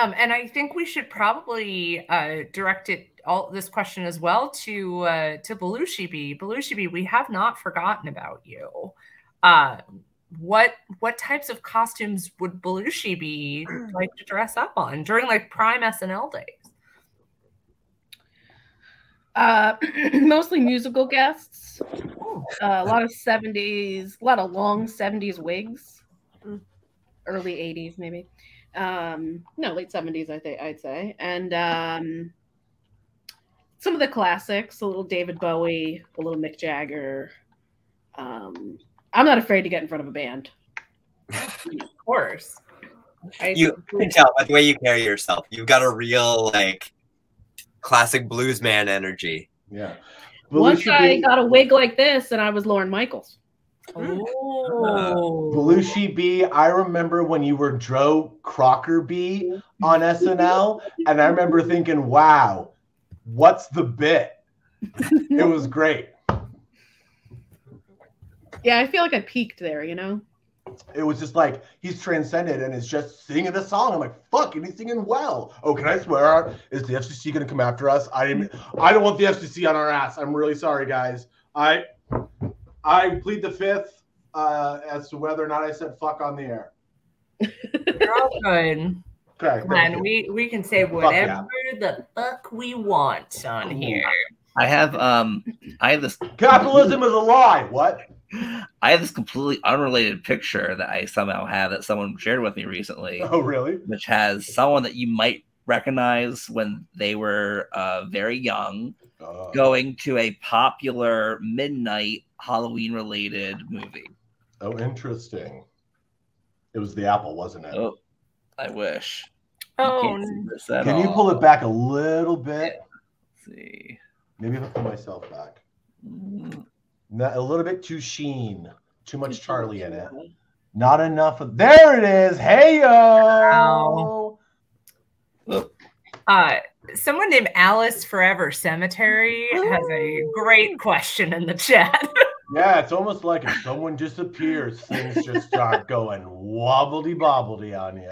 Um, and I think we should probably uh, direct it all this question as well to uh, to Belushi B. Belushi B, we have not forgotten about you. Uh, what what types of costumes would Belushi B like to dress up on during like prime SNL days? Uh, mostly musical guests. Uh, a lot of 70s, a lot of long 70s wigs. Mm. Early 80s, maybe. Um, no, late 70s, I think I'd say. And um, some of the classics, a little David Bowie, a little Mick Jagger. Um, I'm not afraid to get in front of a band. Of course. I, You can tell by the way you carry yourself. You've got a real like classic blues man energy. Yeah. Once I I B- got a wig like this, and I was Lorne Michaels. oh. Belushi B, I remember when you were Joe Cocker B on SNL, and I remember thinking, wow, what's the bit? It was great. Yeah, I feel like I peaked there, you know? it was just like he's transcended and is just singing the song. I'm like, fuck, and he's singing well. Oh, can I swear? Is the FCC gonna come after us? I didn't. I don't want the FCC on our ass. I'm really sorry, guys. I I plead the fifth uh, as to whether or not I said fuck on the air. You're all good. Okay, Come on, we, we can say whatever the fuck we want on here. I have um I have this capitalism is a lie. What? I have this completely unrelated picture that I somehow have that someone shared with me recently, Oh, really? which has someone that you might recognize when they were uh, very young Uh, going to a popular midnight Halloween related movie. oh, interesting. It was the apple, wasn't it? Oh, I wish. You Oh, can't see this at Can you pull it back a little bit? Let's see. Maybe if I pull myself back. Mm, Not, a little bit too sheen. Too much Charlie in it. Not enough of. There it is. Hey yo. Wow. uh, someone named Alice Forever Cemetery has a great question in the chat. Yeah, it's almost like if someone disappears, things just start going wobbledy bobbledy on you.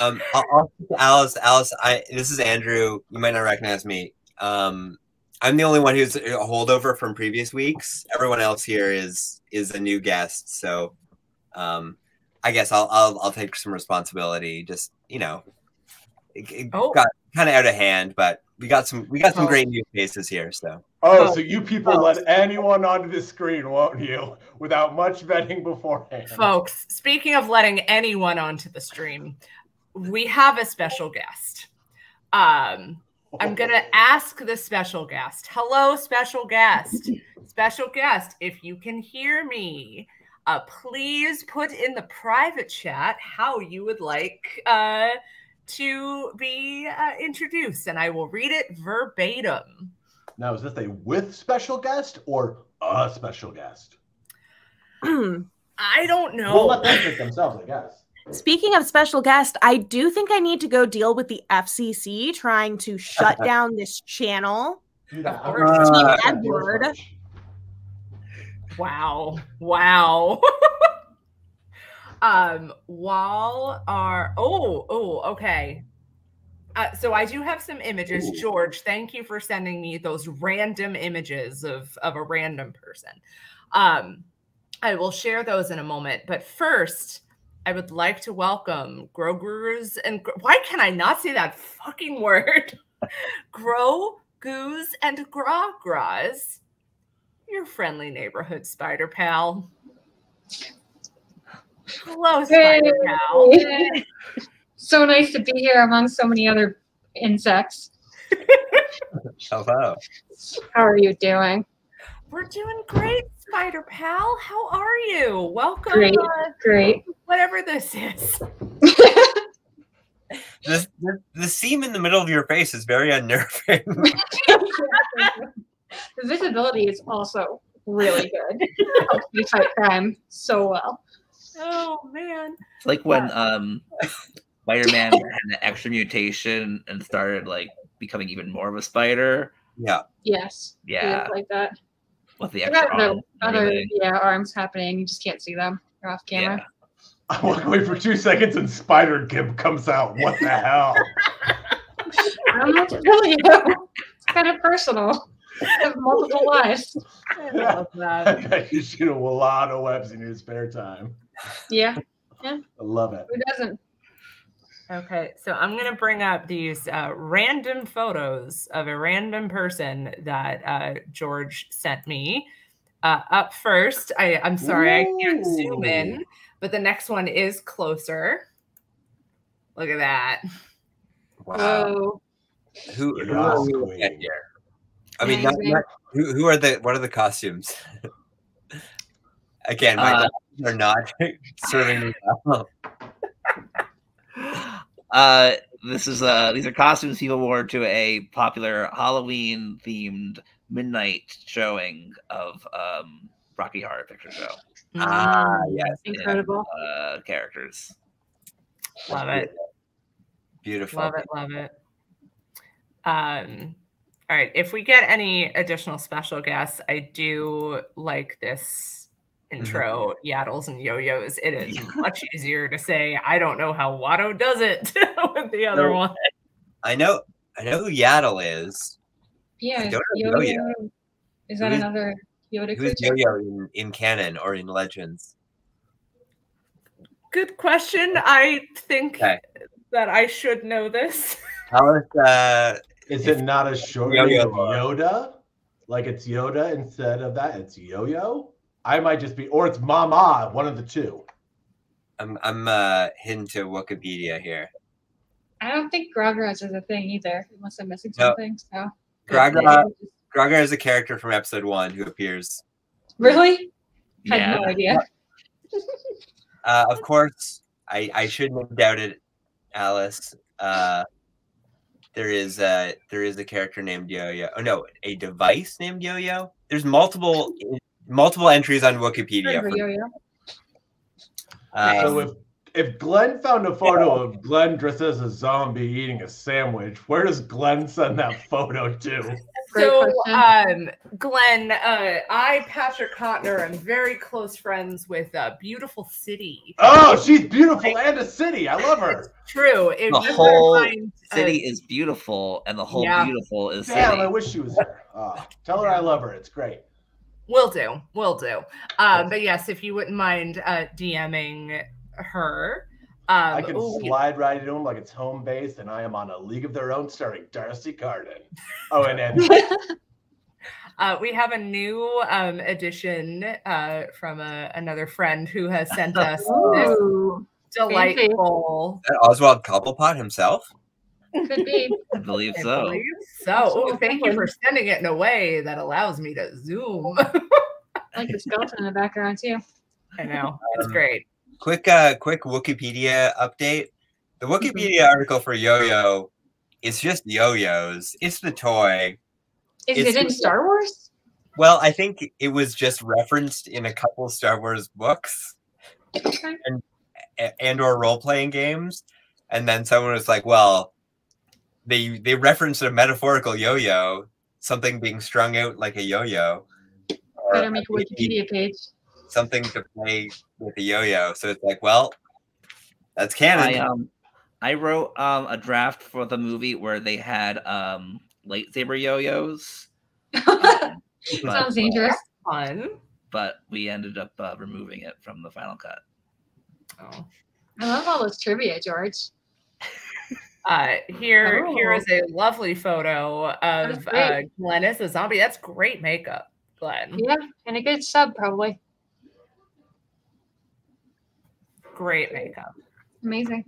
Um, I'll, I'll speak to Alice. Alice, I this is Andrew. You might not recognize me. Um, I'm the only one who's a holdover from previous weeks. Everyone else here is is a new guest, so um, I guess I'll I'll, I'll take some responsibility. Just you know, it, it Oh. got kind of out of hand, but we got some we got some Oh. great new faces here. So Oh, Oh. so you people let anyone onto the screen, won't you? Without much vetting beforehand. Folks, speaking of letting anyone onto the stream, we have a special guest. Um, I'm going to ask the special guest. Hello, special guest. Special guest, if you can hear me, uh, please put in the private chat how you would like uh, to be uh, introduced, and I will read it verbatim. Now, is this a with special guest or a special guest? I don't know. We'll let them pick themselves, I guess. Speaking of special guest, I do think I need to go deal with the FCC trying to shut down this channel. Dude, I- course. I- Team Edward. Wow. Wow. um, while our oh, oh, okay. Uh, so I do have some images. Ooh. George, thank you for sending me those random images of of a random person. Um, I will share those in a moment. But first, I would like to welcome Grow Gurus and why can I not say that fucking word? Grow Goos and Gra Gras your friendly neighborhood spider pal. Hello, spider pal. Hey. So nice to be here among so many other insects. hello. How are you doing? We're doing great, spider pal. How are you? Welcome. Great. uh, Great. whatever this is. This, the, the seam in the middle of your face is very unnerving. the visibility is also really good. Helps me fight crime so well. Oh man. It's like when um Spider-Man had an extra mutation and started like becoming even more of a spider. yeah. Yes. Yeah, Like that. With the extra got other, arm other yeah, arms happening. You just can't see them. They're off camera. Yeah. I walk away for two seconds and Spider Gimp comes out. What the hell? I don't know to tell you. It's kind of personal. I have multiple lives. I love that. I you shoot a lot of webs in your spare time. Yeah. Yeah. I love it. Who doesn't? Okay, so I'm gonna bring up these uh, random photos of a random person that uh, George sent me. Uh, up first, I, I'm sorry I can't zoom in, but the next one is closer. Look at that. Wow. Who, who are we looking at here? I mean, not, not, who, who are the what are the costumes? Again, my uh, are not serving me well. Uh, this is uh, these are costumes people wore to a popular Halloween themed midnight showing of um Rocky Horror Picture Show Ah, yes, incredible. uh characters. Love it. beautiful. Love it. Love it. Um, all right. If we get any additional special guests, I do like this intro yaddles and yo-yos, it is much easier to say I don't know how Watto does it with the other So- one. I know I know who Yaddle is. Yeah, I don't know Yoda. Yo-Yo. Is that Who is- another Yoda Who's? Yo-Yo in, in canon or in Legends? Good question. I think Okay. that I should know this. Tell us. Uh, Is it not a short Yo-yo name of bar. Yoda? Like it's Yoda instead of that, it's Yo-Yo. I might just be, or it's Mama, one of the two. I'm I'm uh, hidden to Wikipedia here. I don't think Grogras is a thing either, unless I'm missing No. something. So Gragra Gragra is a character from episode one who appears. really, I Yeah. had no idea. Uh, of course, I I shouldn't have doubted Alice. Uh, there is uh there is a character named Yo-Yo. Oh no, a device named Yo-Yo. There's multiple multiple entries on Wikipedia. Remember For, Yo-Yo? so um, if if Glenn found a photo of Glenn dressed as a zombie eating a sandwich, where does Glenn send that photo to? Great so, question. um, Glenn, uh, I, Patrick Cotner, am very close friends with uh, Beautiful City. Oh, she's beautiful and a city. I love her. True. If The whole find, uh, City is beautiful, and the whole Yeah. beautiful is Damn, city. I wish she was here. Oh, tell her I love her. It's great. Will do. Will do. Um, but yes, if you wouldn't mind uh, DMing her. Um, I can ooh, slide right into them like it's home base, and I am on a league of their own starring D'Arcy Carden. Oh, and then Uh, we have a new um, addition uh, from a, another friend who has sent us this delightful. that Oswald Cobblepot himself. Could be. I believe I so. believe So, oh, thank you for sending it in a way that allows me to zoom. Like the skeleton in the background too. I know it's Um, great. Quick uh quick Wikipedia update. The Wikipedia article for Yo-Yo is just yo-yos. It's the toy. Is It's- it in Star Wars? Well, I think it was just referenced in a couple Star Wars books Okay. a- and or role-playing games. And then someone was like, well, they they referenced a metaphorical yo-yo, something being strung out like a yo-yo. Better make a Wikipedia page. something to play with a yo-yo. So it's like, well, that's canon. I um I wrote um a draft for the movie where they had um lightsaber yo-yos. Um, but, Sounds dangerous. Fun. but we ended up uh, removing it from the final cut. Oh. I love all this trivia, George. Uh, here, here Oh. is a lovely photo of uh. Glenn as a zombie. That's great makeup, Glenn. Yeah, and a good sub probably. Great makeup. Amazing.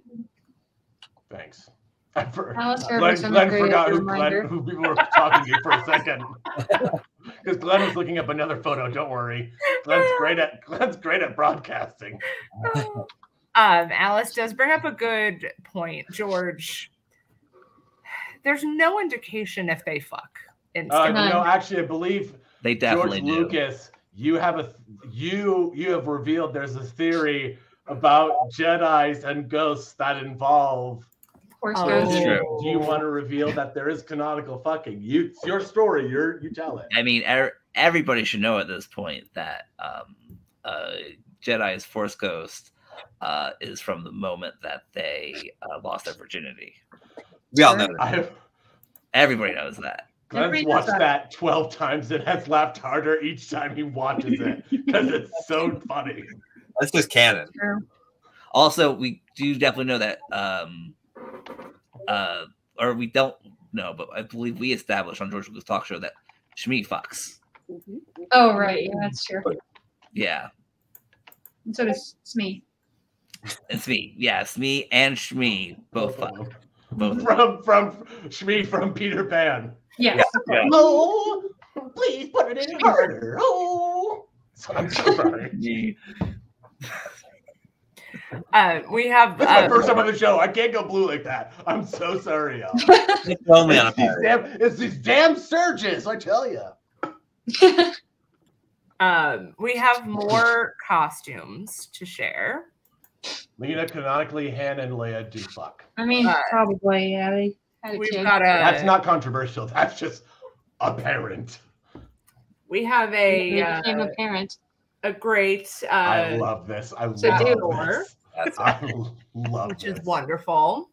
thanks. I for- Alice Glenn, I'm Glenn forgot who, reminder. Glenn, who people were talking to for a second. Because Glenn was looking up another photo. Don't worry. Glenn's great at Glenn's great at broadcasting. Um, Alice does bring up a good point, George. There's no indication if they fuck in Uh, Star you None. know, actually, I believe They definitely George do. Lucas, you have a you you have revealed there's a theory about Jedi's and ghosts that involve. Force Oh. Ghost. It's true. Do you want to reveal that there is canonical fucking? You, it's your story. You're you tell it. I mean, er- everybody should know at this point that um, uh, Jedi's Force Ghost uh, is from the moment that they uh, lost their virginity. we all know that. Everybody knows that. Glenn's Everybody does watched that. that 12 times and has laughed harder each time he watches it because it's so funny. That's just canon. True. Also, we do definitely know that, um, uh, or we don't know, but I believe we established on George Lucas Talk Show that Shmi fucks. Oh right, yeah, that's true. Yeah, And so does Smee. It's me. Yes, me and Shmi both fuck. Both. From from Shmi from Peter Pan. Yes. Yeah. Oh, please put it in harder. Oh, so, I'm so sorry. Uh, we have This is my uh, first time on the show. I can't go blue like that. I'm so sorry, y'all. It's only It's these, damn, it's these damn surges, I tell you. um, we have more costumes to share. Lena canonically, Han and Leia do fuck. I mean, Uh, probably, yeah. They had We've kid. got a That's not controversial. That's just apparent. we have They a became uh, a parent. a great uh, I love this. I love this. That's I love which this. is wonderful.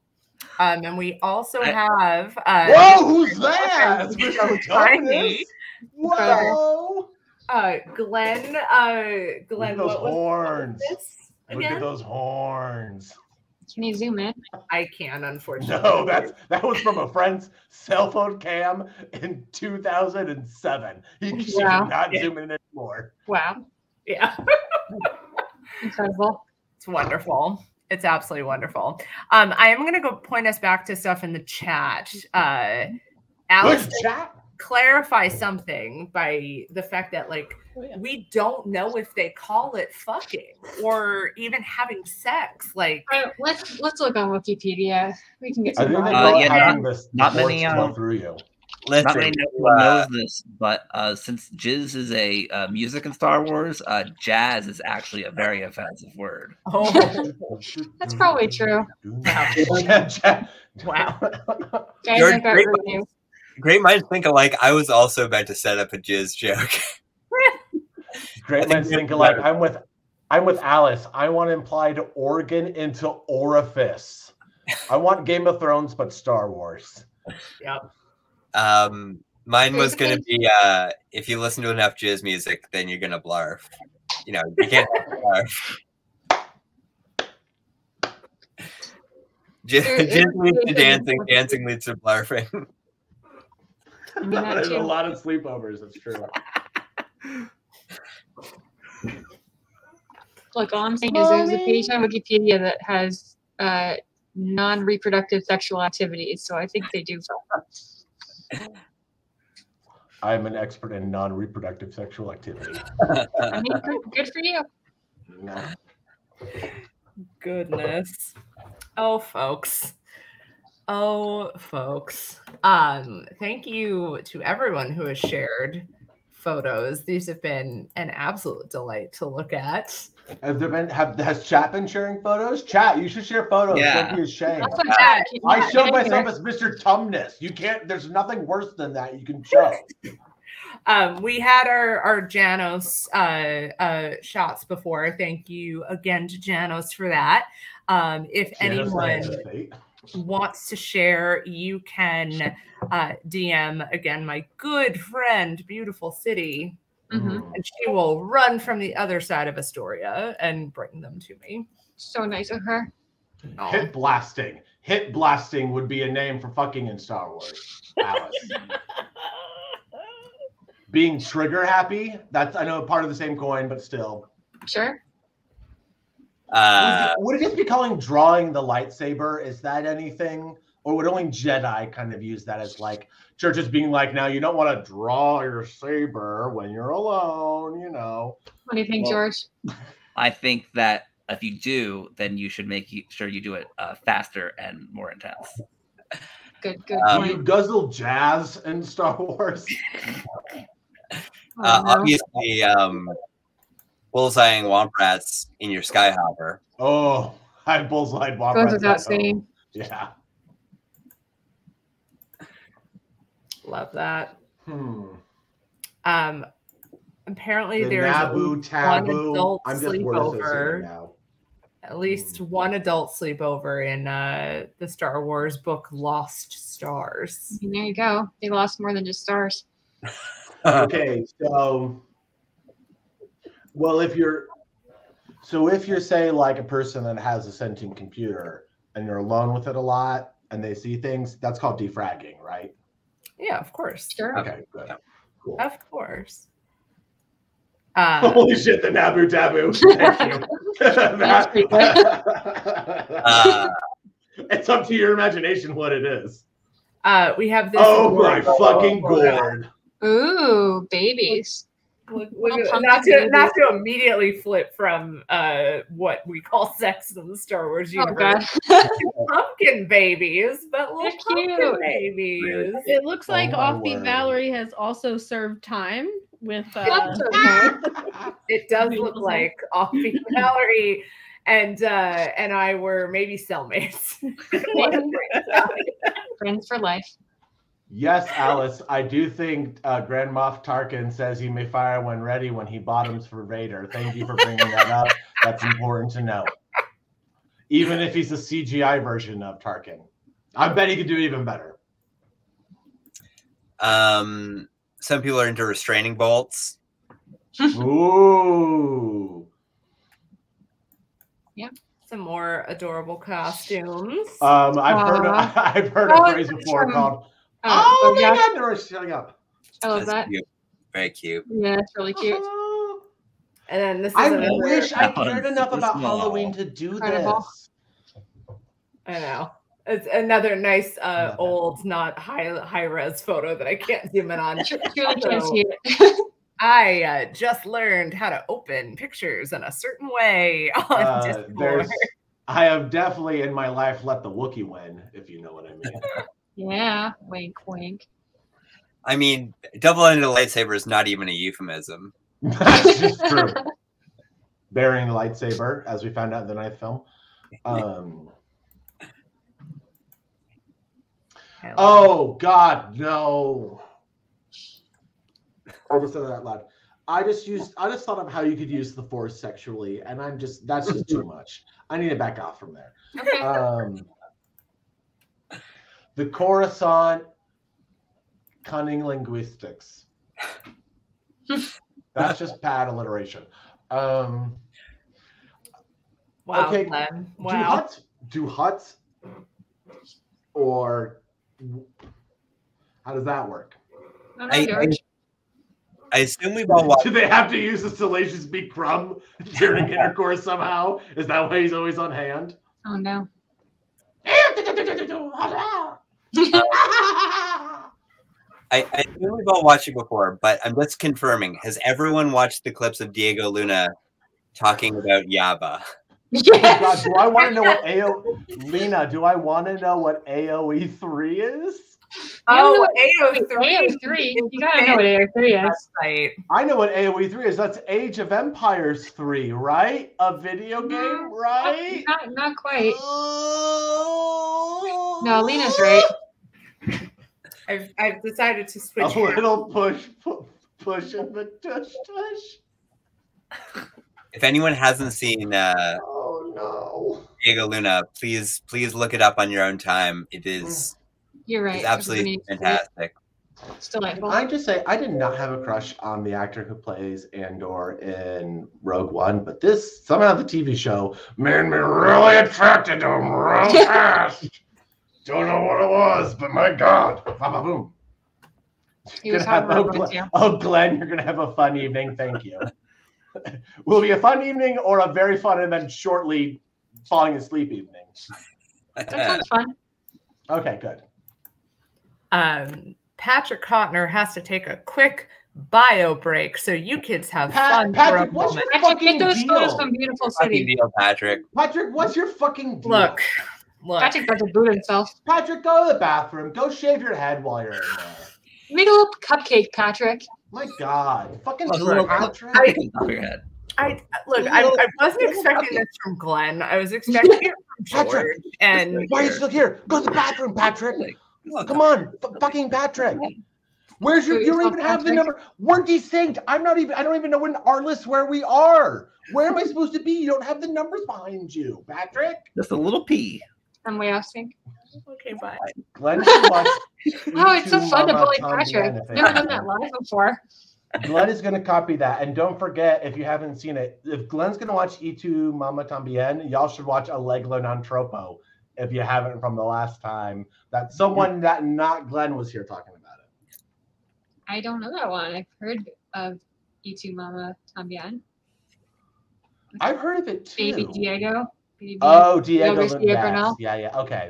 Um, and we also have uh, Whoa, who's that? So It's tiny. Whoa! uh, Glenn. Uh, Look Glenn, at those what was, was horns. this Look at those horns. Can you zoom in? I can, unfortunately. No, that's that was from a friend's cell phone cam in 2007. He, she Wow. cannot Yeah. zoom in anymore. Wow, yeah. incredible. It's wonderful. It's absolutely wonderful. Um, I am going to go point us back to stuff in the chat. Uh, Alice, Good chat. clarify something by the fact that like Oh, yeah. we don't know if they call it fucking or even having sex. Like, All right, let's let's look on Wikipedia. We can get I some. think they Uh, yeah, not- having this not many, um, through you. Listen, Not many know, uh, knows this, but uh, since jizz is a uh, music in Star Wars, uh, jazz is actually a very offensive word. oh, That's probably true. Yeah, yeah. wow. Guys, George, I got great review. great minds think alike. I was also about to set up a jizz joke. I Great think minds think to alike. I'm with I'm with Alice. I want to imply to organ into orifice. I want Game of Thrones, but Star Wars. Yep. Um, mine was gonna be uh, if you listen to enough jazz music, then you're gonna blarf. You know, you can't blarf. Jizz, There is jizz leads to dancing, dancing leads to blarfing. I mean, that There's a lot of sleepovers. That's true. Look, all I'm saying is there's a page on Wikipedia that has uh, non-reproductive sexual activities, so I think they do. I'm an expert in non-reproductive sexual activity. I mean, good, good for you. Goodness. Oh, folks. Oh, folks. Um, thank you to everyone who has shared photos. These have been an absolute delight to look at. Have there been have has chat been sharing photos? Chat, you should share photos. Yeah. Don't be ashamed. That's what I Jack showed myself as Mr. Tumnus. You can't. There's nothing worse than that you can show. Um, we had our our Janos uh, uh, shots before. Thank you again to Janos for that. Um, if Janice, I anyone have fate. Wants to share, you can uh, DM again my good friend, beautiful city, Mhm. and she will run from the other side of Astoria and bring them to me. So nice of her. Aw. Hit blasting. Hit blasting would be a name for fucking in Star Wars. Alice. Being trigger happy. That's I know part of the same coin, but still. Sure. Uh, would it just be calling drawing the lightsaber? Is that anything? Or would only Jedi kind of use that as like churches being like, now you don't want to draw your saber when you're alone, you know? What do you think, Well- George? I think that if you do, then you should make sure you do it uh, faster and more intense. Good, good Um, you guzzle jazz in Star Wars. Uh, obviously, um, bullseyeing womp rats in your skyhopper. Oh, I bullseye Bob. Goes Rats without at saying. Yeah. Love that. Hmm. Um, apparently The there's at Naboo least taboo. one adult I'm just sleepover. At least Hmm. one adult sleepover in uh, the Star Wars book Lost Stars. There you go. They lost more than just stars. okay, so well, if you're so if you're say like a person that has a sentient computer and you're alone with it a lot and they see things, that's called defragging, right? Yeah, of course. Sure. Okay, good. Cool. Of course. Uh, Holy shit, the Naboo taboo. Thank you. Uh, it's up to your imagination what it is. uh, we have this. Oh my fucking gourd. Ooh, babies. Look- look Little at- pumpkin not to not to immediately flip from uh what we call sex in the Star Wars Oh universe. god. Pumpkin babies, but little They're pumpkin cute. babies. It looks Oh like my Offbeat word. Valerie has also served time with uh, It does look like Offbeat Valerie and uh and I were maybe cellmates. What a great time. Friends for life. Yes, Alice, I do think uh, Grand Moff Tarkin says he may fire when ready when he bottoms for Vader. Thank you for bringing that up. That's important to know. Even if he's a CGI version of Tarkin, I bet he could do even better. Um, some people are into restraining bolts. Ooh. Some more adorable costumes. Um, I've heard Aw. a, I've heard a phrase before from- called Oh, "Oh, oh, my yeah. God!" No, shutting up. I love That's that. cute. Very cute. Yeah, it's really cute. and then this is I another, wish I That one's cared enough about small. Halloween to do Incredible. this. I know. It's another nice uh, Love old, not high high res photo that I can't zoom in on. Truly can't So, see it. I uh, just learned how to open pictures in a certain way on Uh, Discord. I have definitely in my life let the Wookiee win, if you know what I mean. Yeah, wink, wink. I mean, double-ended lightsaber is not even a euphemism. That's just true. Bearing lightsaber, as we found out in the ninth film. Um, oh God, no! I just said that out loud. I just used. I just thought of how you could use the force sexually, and I'm just. That's just too much. I need to back off from there. Okay. Um, the Coruscant cunning linguistics. That's just bad alliteration. Um, wow, okay, Glenn. Do Hutts do Hutts or how does that work? I I, I, assume we've all watched. Do they have to use the Salacious B crumb during intercourse somehow? Is that why he's always on hand? Oh no. I, I assume we've all watched it before, but I'm just confirming. Has everyone watched the clips of Diego Luna talking about Yaba? Oh God, do I want to know what AO Lena? Do I want to know what AOE three is? Oh, AO3. AO3. AO3. You gotta know what AO3 is. Website. I know what AOE three is. That's Age of Empires three, right? A video game, right? Not, not quite. Oh. No, Lena's right. I've, I've decided to A switch. little push, pu- push in the tush tush. If anyone hasn't seen uh, Oh no. Diego Luna, please please look it up on your own time. It is You're right. it's absolutely Everybody fantastic. see it. It's delightful. I just say I did not have a crush on the actor who plays Andor in Rogue One, but this somehow the TV show made me really attracted to him real fast. Don't know what it was, but my God, ba ba boom. He was hot have- oh, romance, Glenn, oh, Glenn, you're gonna have a fun evening. Thank you. Will it be a fun evening or a very fun and then shortly falling asleep evening? That sounds fun. Okay, good. Um, Patrick Cotner has to take a quick bio break, so you kids have Pat- fun Patrick, for a what's moment. your fucking get those photos deal? from beautiful city. deal, Patrick. Patrick, what's your fucking deal? Look, look. Patrick got to boot himself. Patrick, go to the bathroom. Go shave your head while you're in there. Make a little cupcake, Patrick. My God, fucking A little Patrick. I- Top of your head. I look. I, I wasn't expecting this from Glenn. I was expecting it from George. Patrick. And Why are you still here? Go to the bathroom, Patrick. Come on, f- fucking Patrick. Where's your? You don't even have the number. We're desynced. I'm not even. I don't even know in our list where we are. Where am I supposed to be? You don't have the numbers behind you, Patrick. Just a little pee. I'm way off sync. okay, bye. Glenn should watch. Oh, it's so YouTube fun to Mama bully Patrick. Bien if it Never done that live before. Glenn is going to copy that. And don't forget, if you haven't seen it, if Glenn's going to watch Y Tu Mamá También, y'all should watch Allegro Non Troppo if you haven't from the last time. That someone that not Glenn was here talking about it. I don't know that one. I've heard of E2 Mama Tambien. I've heard of it too. Baby Diego. Baby Oh, Diego. Luis Diego yes. Bernal. Yeah, yeah. Okay.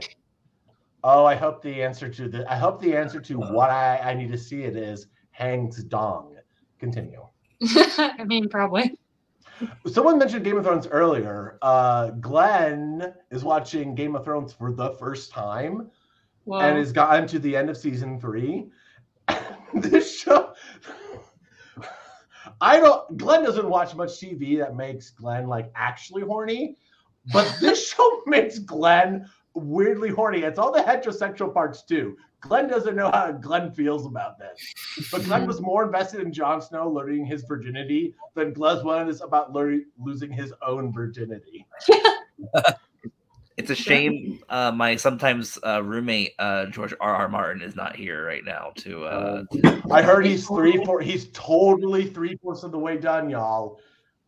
Oh, I hope the answer to the I hope the answer to what I, I need to see it is Hang's Dong. Continue. I mean, probably. Someone mentioned Game of Thrones earlier. Uh, Glenn is watching Game of Thrones for the first time Well, and has gotten to the end of season three. this show, I don't. Glenn doesn't watch much TV that makes Glenn like actually horny, but this show makes Glenn weirdly horny. It's all the heterosexual parts too. Glenn doesn't know how Glenn feels about this. But Glenn was more invested in Jon Snow learning his virginity than Glenn was about learning losing his own virginity. It's a shame uh, my sometimes uh, roommate uh, George R. R. Martin is not here right now to. Uh, I heard he's three four. He's totally three fourths of the way done, y'all.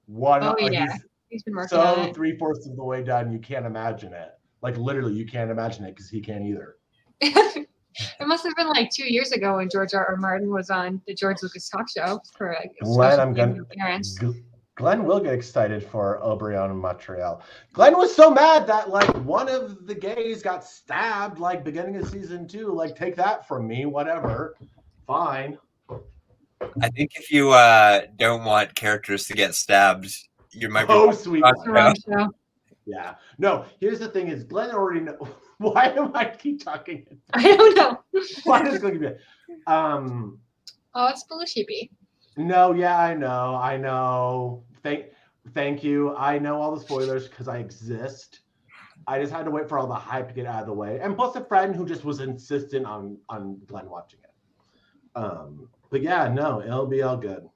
One. Oh, yeah. he's He's been working on so it. three fourths of the way done. You can't imagine it. Like literally, you can't imagine it because he can't either. it must have been like two years ago when George R. R. Martin was on the George Lucas talk show for a Glenn, special I'm gonna. appearance. Glenn will get excited for Oberyn and Montreal. Glenn was so mad that like one of the gays got stabbed like beginning of season two. Like, take that from me, whatever. Fine. I think if you uh, don't want characters to get stabbed, you might be. Oh, sweet. The. Yeah. No, here's the thing is Glenn already know why am I keep talking? I don't know. Why does Glenn keep um Oh, it's Belushi. no, yeah, I know, I know. Thank thank you. I know all the spoilers because I exist. I just had to wait for all the hype to get out of the way. And plus a friend who just was insistent on on Glenn watching it. Um, but yeah, no, it'll be all good.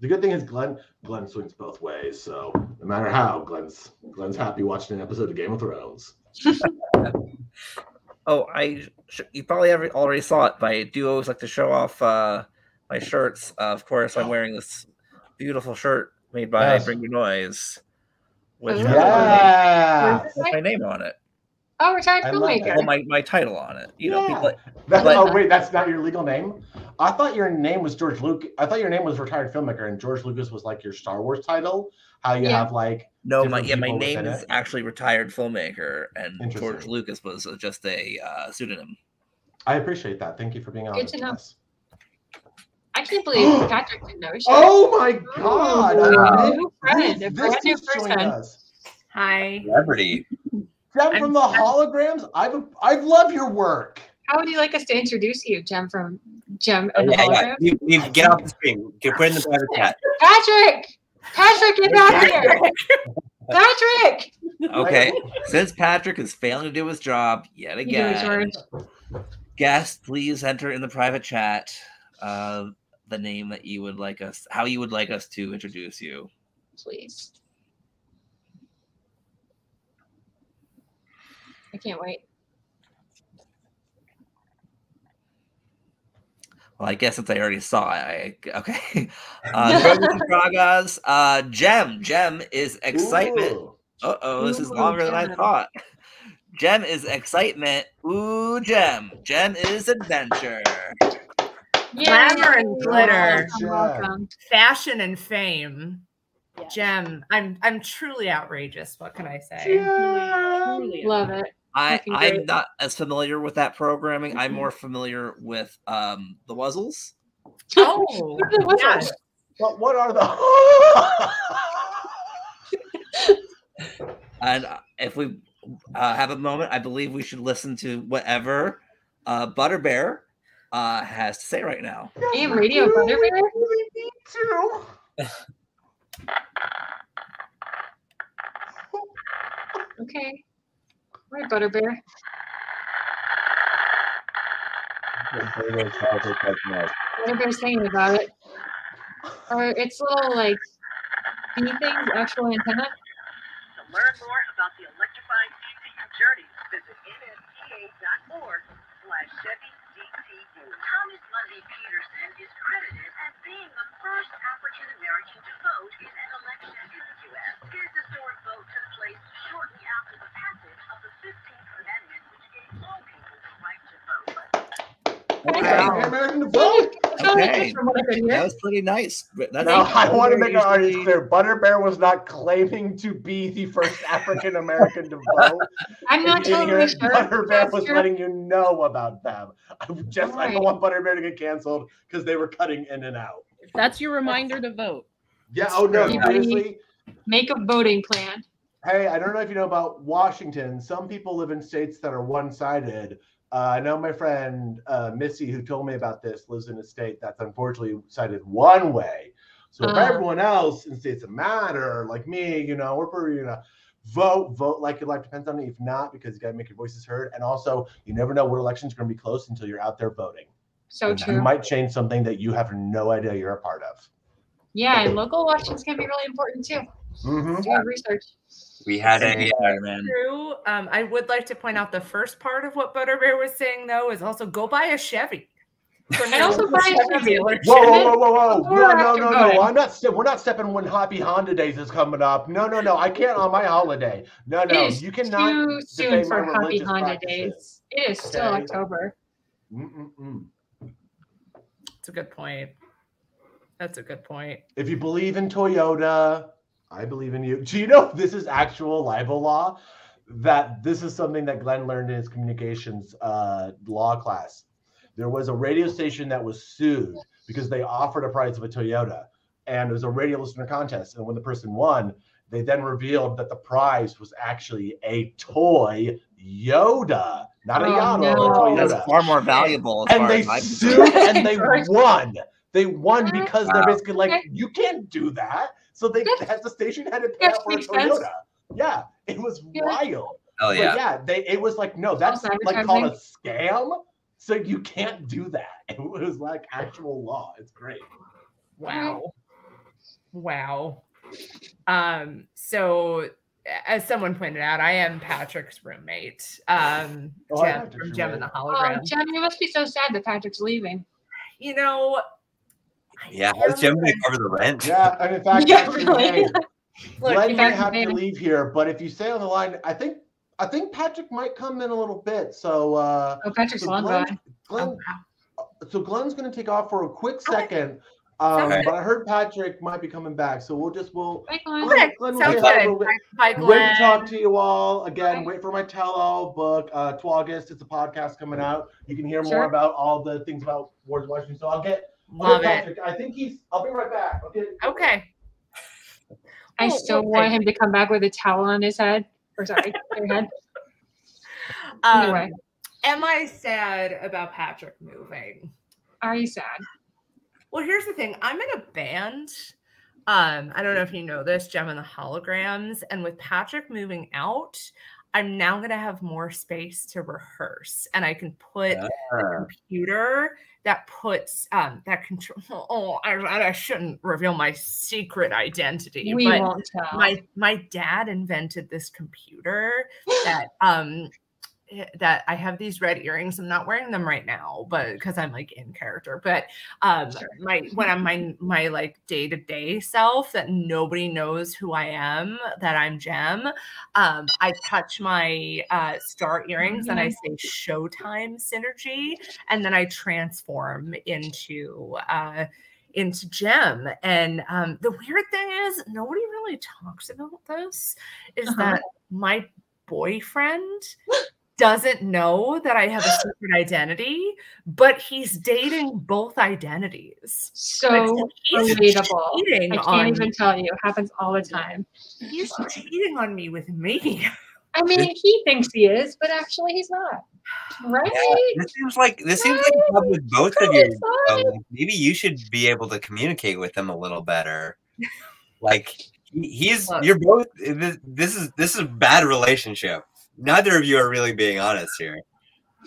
The good thing is Glenn Glenn swings both ways, so no matter how, Glenn's Glenn's happy watching an episode of Game of Thrones. oh, I sh- you probably ever, already saw it, but I do always like to show off uh, my shirts. Uh, of course, I'm wearing this beautiful shirt made by Yes. Bring Your Noise, which Oh. has my name on it. Oh, retired I filmmaker. Well, my, my title on it. You know, Yeah. people. That's, But- oh wait, that's not your legal name. I thought your name was George Lucas. I thought your name was retired filmmaker, and George Lucas was like your Star Wars title. How you Yeah. have like No, my yeah, my name is it. actually retired filmmaker, and George Lucas was uh, just a uh, pseudonym. I appreciate that. Thank you for being honest. to know. us. I can't believe Patrick didn't know. shit. Oh my god! Ooh, I new friend, a this brand new person. us. Hi. Celebrity. Jem from the holograms. I've I love your work. How would you like us to introduce you, Jem from Jem Oh, and the yeah, yeah. You, you get off the screen. Get put in the private chat. Patrick! Patrick, get back here! Patrick! Okay, since Patrick is failing to do his job yet You do it, again, George. guest, please enter in the private chat uh, the name that you would like us, how you would like us to introduce you. Please. I can't wait. Well, I guess since I already saw it, I okay. Uh, Brothers and Bragas, uh, Jem. Jem is excitement. Ooh. Uh oh, this is Ooh, longer than I thought. Jem is excitement. Ooh, Jem. Jem is adventure. Glamour and glitter. Welcome, welcome. Fashion and fame. Yes. Jem. I'm I'm truly outrageous. What can I say? Truly. Love it. I, Fucking I'm not as familiar with that programming. I'm more familiar with um, the Wuzzles. Oh, What's yeah. that? But what are the? And uh, if we uh, have a moment, I believe we should listen to whatever uh, Butterbear uh, has to say right now. AM Radio Butterbear? We need to. Okay. Right, Butterbear. Butterbear's thinking about it. Or its little, like, bee things, actual antenna. To learn more about the electrifying DTU journey, visit nspa.org slash Chevy. Thomas Mundy Peterson is credited as being the first African American to vote in an election in the U.S. His historic vote took place shortly after the passage of the 15th Amendment, which gave all people the right to vote. Okay. American to vote. Okay. From what I could That was pretty nice. But That's Now I want to make an already usually- clear. Butterbear was not claiming to be the first African American to vote. I'm If not you didn't hear totally it, sure. Butterbear That's was true. letting you know about them. I just I don't Alright. want Butterbear to get canceled because they were cutting in and out. That's your reminder to vote. Yeah. Oh no. true. Seriously. Make a voting plan. Hey, I don't know if you know about Washington. Some people live in states that are one-sided. Uh, I know my friend uh, Missy, who told me about this, lives in a state that's unfortunately sided one way. So if Oh. everyone else in states that matter, like me, you know, we're pretty, you know, vote, vote like your life depends on it. If not, because you got to make your voices heard. And also, you never know what election's going to be close until you're out there voting. So And true. might change something that you have no idea you're a part of. Yeah, and local elections can be really important too. Mhm. Do research. We had a uh, man. True. Um, I would like to point out the first part of what Butterbear was saying, though, is also go buy a Chevy. And also buy a Chevy. Whoa, whoa, whoa, whoa, whoa! Before No, no, no, no! I'm not. Ste- we're not stepping when Happy Honda Days is coming up. No, no, no! I can't on my holiday. No, no! is You cannot. too soon for my Happy religious Honda. Days. It is still Okay. October. Mm-mm-mm. That's a good point. That's a good point. If you believe in Toyota, I believe in you. Do you know this is actual libel law? That this is something that Glenn learned in his communications uh, law class. There was a radio station that was sued because they offered a prize of a Toyota, and it was a radio listener contest. And when the person won, they then revealed that the prize was actually a toy Yoda, not a Oh, Yato, no. a Toyota That's far more valuable. as and far they as I'm sued and they won. They won because they're basically like, you can't do that. So they That- had the station had to pay that out for a makes sense. Toyota. Yeah, it was Yeah. wild. hell But yeah. yeah, they it was like, no, that's False like called a scam. So you can't do that. It was like actual law. It's great. Wow. Wow. Um, so as someone pointed out, I am Patrick's roommate. Um Oh, I Jem Patrick's from Jem and the Oh, Hologram. Jen, you must be so sad that Patrick's leaving. you know, I Yeah, how's Jim gonna cover the rent? Yeah, and in fact, Yeah, actually, really. hey, Look, Glenn may have to leave here, but if you stay on the line, I think I think Patrick might come in a little bit. So uh Oh, Patrick's so long Glenn, gone. Glenn, so Glenn's going to take off for a quick Okay. second. Um, Okay. but I heard Patrick might be coming back, so we'll just we'll. Bye, Glenn. Okay, Glenn will sounds say hi good. real quick. Bye, Great Glenn. to talk to you all again. Bye. Wait for my tell-all book uh, to August. It's a podcast coming out. You can hear more about all the things about Wars Washington. So I'll get. I'll Love it. I think he's. I'll be right back. Okay. Okay. I Oh, still okay. want him to come back with a towel on his head. Or sorry, your head. Um, Anyway, am I sad about Patrick moving? are you sad? Well, here's the thing. I'm in a band. Um, I don't know if you know this, Jem and the Holograms. And with Patrick moving out, I'm now gonna have more space to rehearse. And I can put a Ah, computer that puts um that control oh I, I shouldn't reveal my secret identity. We but won't tell. my my dad invented this computer that um that I have these red earrings. I'm not wearing them right now, but because I'm like in character. But um Sure. my when I'm my my like day-to-day self that nobody knows who I am, that I'm Jem. Um, I touch my uh star earrings and I say Showtime Synergy, and then I transform into uh into Jem. And um, the weird thing is, nobody really talks about this. Is Uh-huh. that my boyfriend doesn't know that I have a secret identity, but he's dating both identities. so he's relatable. cheating I can't even me. tell you. It happens all the time. He's cheating on me with me. I mean, he thinks he is, but actually he's not. Right? yeah, this seems like this seems like with both of you. so, like, maybe you should be able to communicate with him a little better. Like he's Look. you're both this, this is this is bad relationship. Neither of you are really being honest here.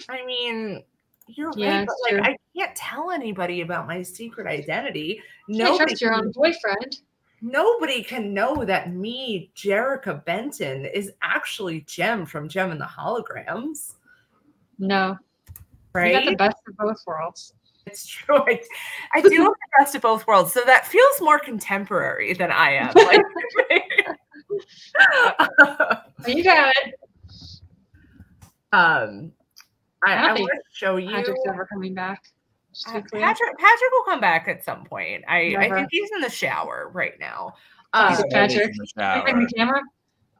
I mean, you're Yeah, right, but it's like true. I can't tell anybody about my secret identity. You Nobody trust your own boyfriend. nobody can know that me, Jerrica Benton, is actually Jem from Jem and the Holograms, No. right? You right? got the best of both worlds. It's true. I, I do have the best of both worlds, so that feels more contemporary than I am. Like, You got it. Um, I, I I want to show you. Patrick's never coming back. Uh. Patrick, Patrick will come back at some point. I, I think he's in the shower right now. Um, a Patrick. In the Can you bring shower. the camera?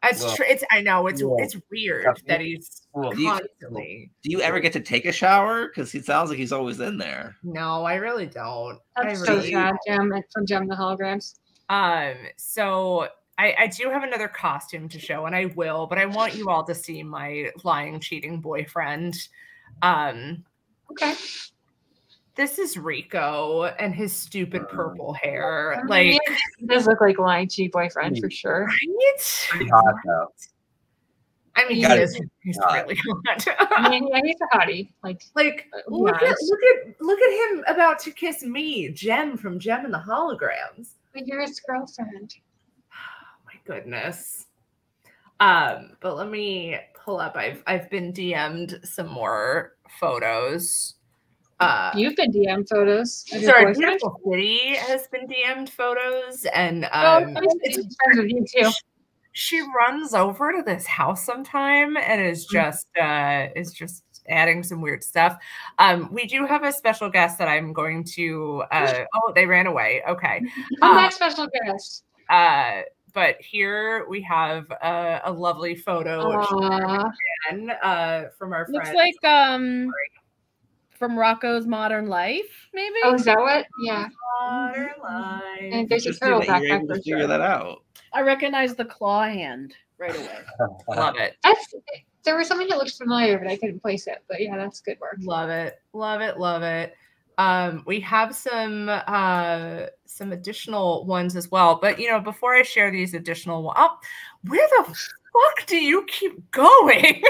it's Well, tr- it's I know it's well, it's weird yeah. that he's Well, do you- constantly. Do you ever get to take a shower? Because he sounds like he's always in there. No, I really don't. I That's so sad, Jem, from Jem and the Holograms. Um, so I, I do have another costume to show, and I will, but I want you all to see my lying, cheating boyfriend. Um, Okay. this is Rico and his stupid purple hair. Like, he does look like lychee boyfriend for sure. right? Pretty hot though. I mean, he is. He's hot. really hot. I mean, yeah, he's a hottie. Like, like, Uh, look at look at look at him about to kiss me, Jem from Jem and the Holograms. but you're his girlfriend. Oh goodness. Um, but let me pull up. I've I've been DM'd some more photos. Uh, You've been DM photos. sorry, beautiful city has been DM'd photos, and Oh, um, nice. it's friends with you too. she runs over to this house sometime and is Mm. just uh is just adding some weird stuff um we do have a special guest that i'm going to uh oh they ran away okay Uh, that special guest. uh but here we have uh, a lovely photo Aw. again, uh from our friend. Looks friend like um from Rocko's Modern Life, maybe. Oh, is that what? Yeah. Modern Life. And there's a Interesting turtle that you backpack for to figure sure. that out. I recognize the claw hand right away. love it That's there was something that looked familiar, but I couldn't place it. But yeah, that's good work. Love it. Love it. Love it. Um, we have some uh some additional ones as well. But you know, before I share these additional ones, oh, where the fuck do you keep going?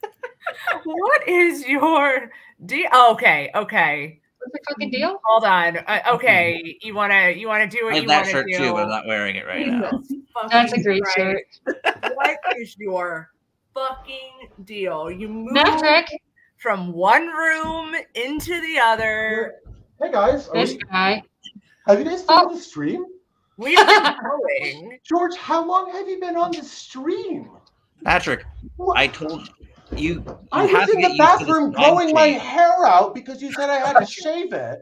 what is your deal? okay, okay. What's the fucking deal? Hold on. Uh, okay, you wanna you wanna do what I have you that wanna shirt do. too, but I'm not wearing it right now. That's a great Christ. shirt. What is your fucking deal? You moved Patrick, from one room into the other. Hey guys, are this we, guy. have you guys been on oh. the stream? We've been going. George, how long have you been on the stream? Patrick, What? I told you. You I have was in the bathroom this time growing my hair out because you said I had to shave it.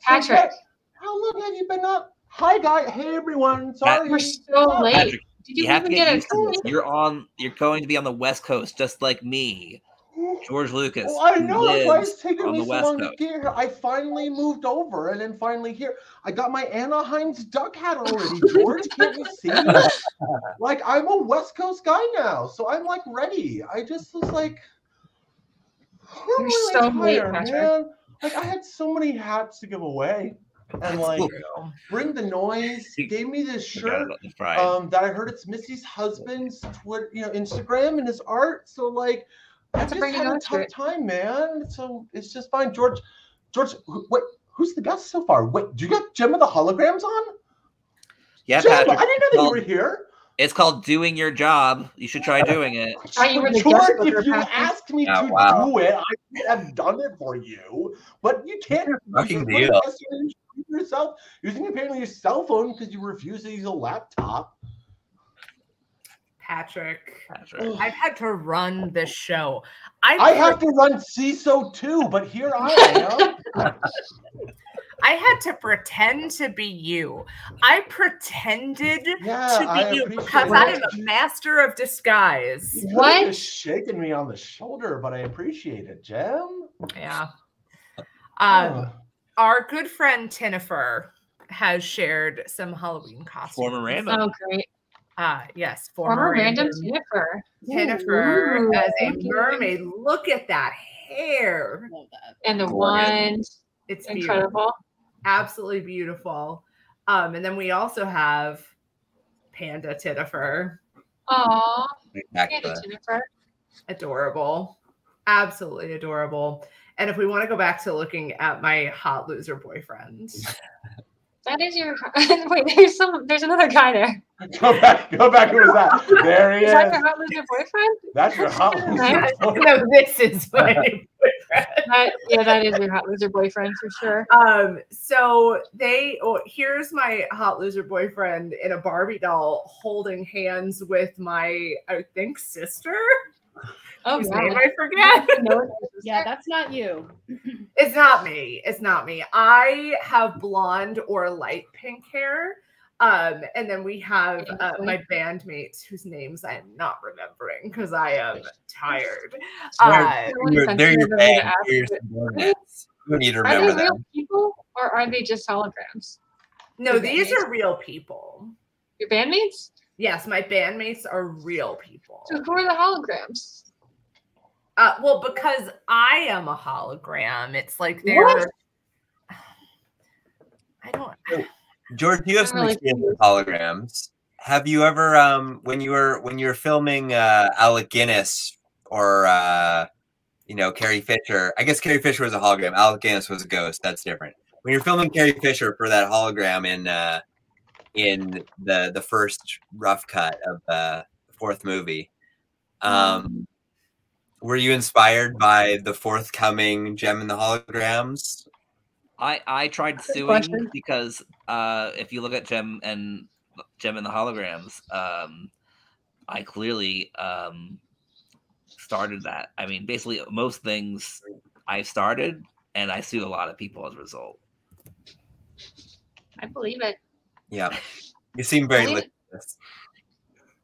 So Patrick. what- how long have you been up? Hi, guy. Hey, everyone. Sorry. We're so late. Patrick, Did you you, have to even get get used to a this. You're on. You're going to be on the West Coast, just like me, George Lucas. Well, I know that's why lives it's taken on me so West long Coast. to get here. I finally moved over and then finally here. I got my Anaheim's duck hat already, George. Can't you see? like I'm a West Coast guy now, so I'm like ready. I just was like, I'm You're really so tired, Patrick. man. Like I had so many hats to give away, and like bring the noise. You- Gave me this shirt about the pride. um, that I heard it's Missy's husband's Twitter, you know, Instagram and his art. So like, I That's a just pretty had a tough shirt. time, man. So um, it's just fine. George, George, wh- what? Who's the guest so far? Wait, do you got Jem of the Holograms on? yeah, Jem, Patrick. I didn't know that well, you were here. It's called doing your job. You should try doing it. thought you were the George, if you asked me Yeah, to wow. do it, I would have done it for you. But you can't Fucking you deal. can't yourself using apparently your cell phone because you refuse to use a laptop. Patrick, Patrick. I've had to run this show. I, I have to run CISO too, but here I am. I had to pretend to be you. I pretended Yeah, to I be you appreciate because I am a master of disguise. You What? could've just shaking me on the shoulder, but I appreciate it, Jem. Yeah. Um, Oh. our good friend Tinifer has shared some Halloween costumes. Former random. Oh, great. Uh, yes, Former former, random random Jennifer. Tinifer Ooh, as a thank you. mermaid. Look at that hair. Love that. And the Gorgeous. wand. It's beautiful. Incredible. absolutely beautiful. Um, and then we also have Panda Tinifer, Aw. Back Yeah, adorable, absolutely adorable. And if we want to go back to looking at my hot loser boyfriend, That is your. Wait, there's some. There's another guy there. Go back, go back. Who was that? There he Is that is. your hot loser boyfriend? That's your hot Right? no, this is my boyfriend. That, yeah, that is your hot loser boyfriend for sure. Um, so they oh, here's my hot loser boyfriend in a Barbie doll holding hands with my I think sister. Oh, whose wow. name I forget. No, Yeah, that's not you. It's not me. It's not me. I have blonde or light pink hair. Um, and then we have uh, my bandmates whose names I am not remembering because I am tired. They're- Uh, They're, they're your sensitive enough to band. ask They're your it. subordinates. You need to Are remember they real people or are they just holograms? no, Your these bandmates? are real people. Your bandmates? Yes, my bandmates are real people. So who are the holograms? Uh, well, because I am a hologram, it's like they're What? George, you have some really experience with holograms. Have you ever, um, when you were when you were filming uh, Alec Guinness or uh, you know Carrie Fisher? I guess Carrie Fisher was a hologram. Alec Guinness was a ghost. That's different. When you're filming Carrie Fisher for that hologram in uh, in the the first rough cut of uh, the fourth movie, um, were you inspired by the forthcoming Jem and the Holograms? I I tried suing because uh, if you look at Jem and Jem and the holograms, um, I clearly um, started that. I mean, basically most things I started, and I sued a lot of people as a result. I believe it. Yeah, you seem very Believe lit. it.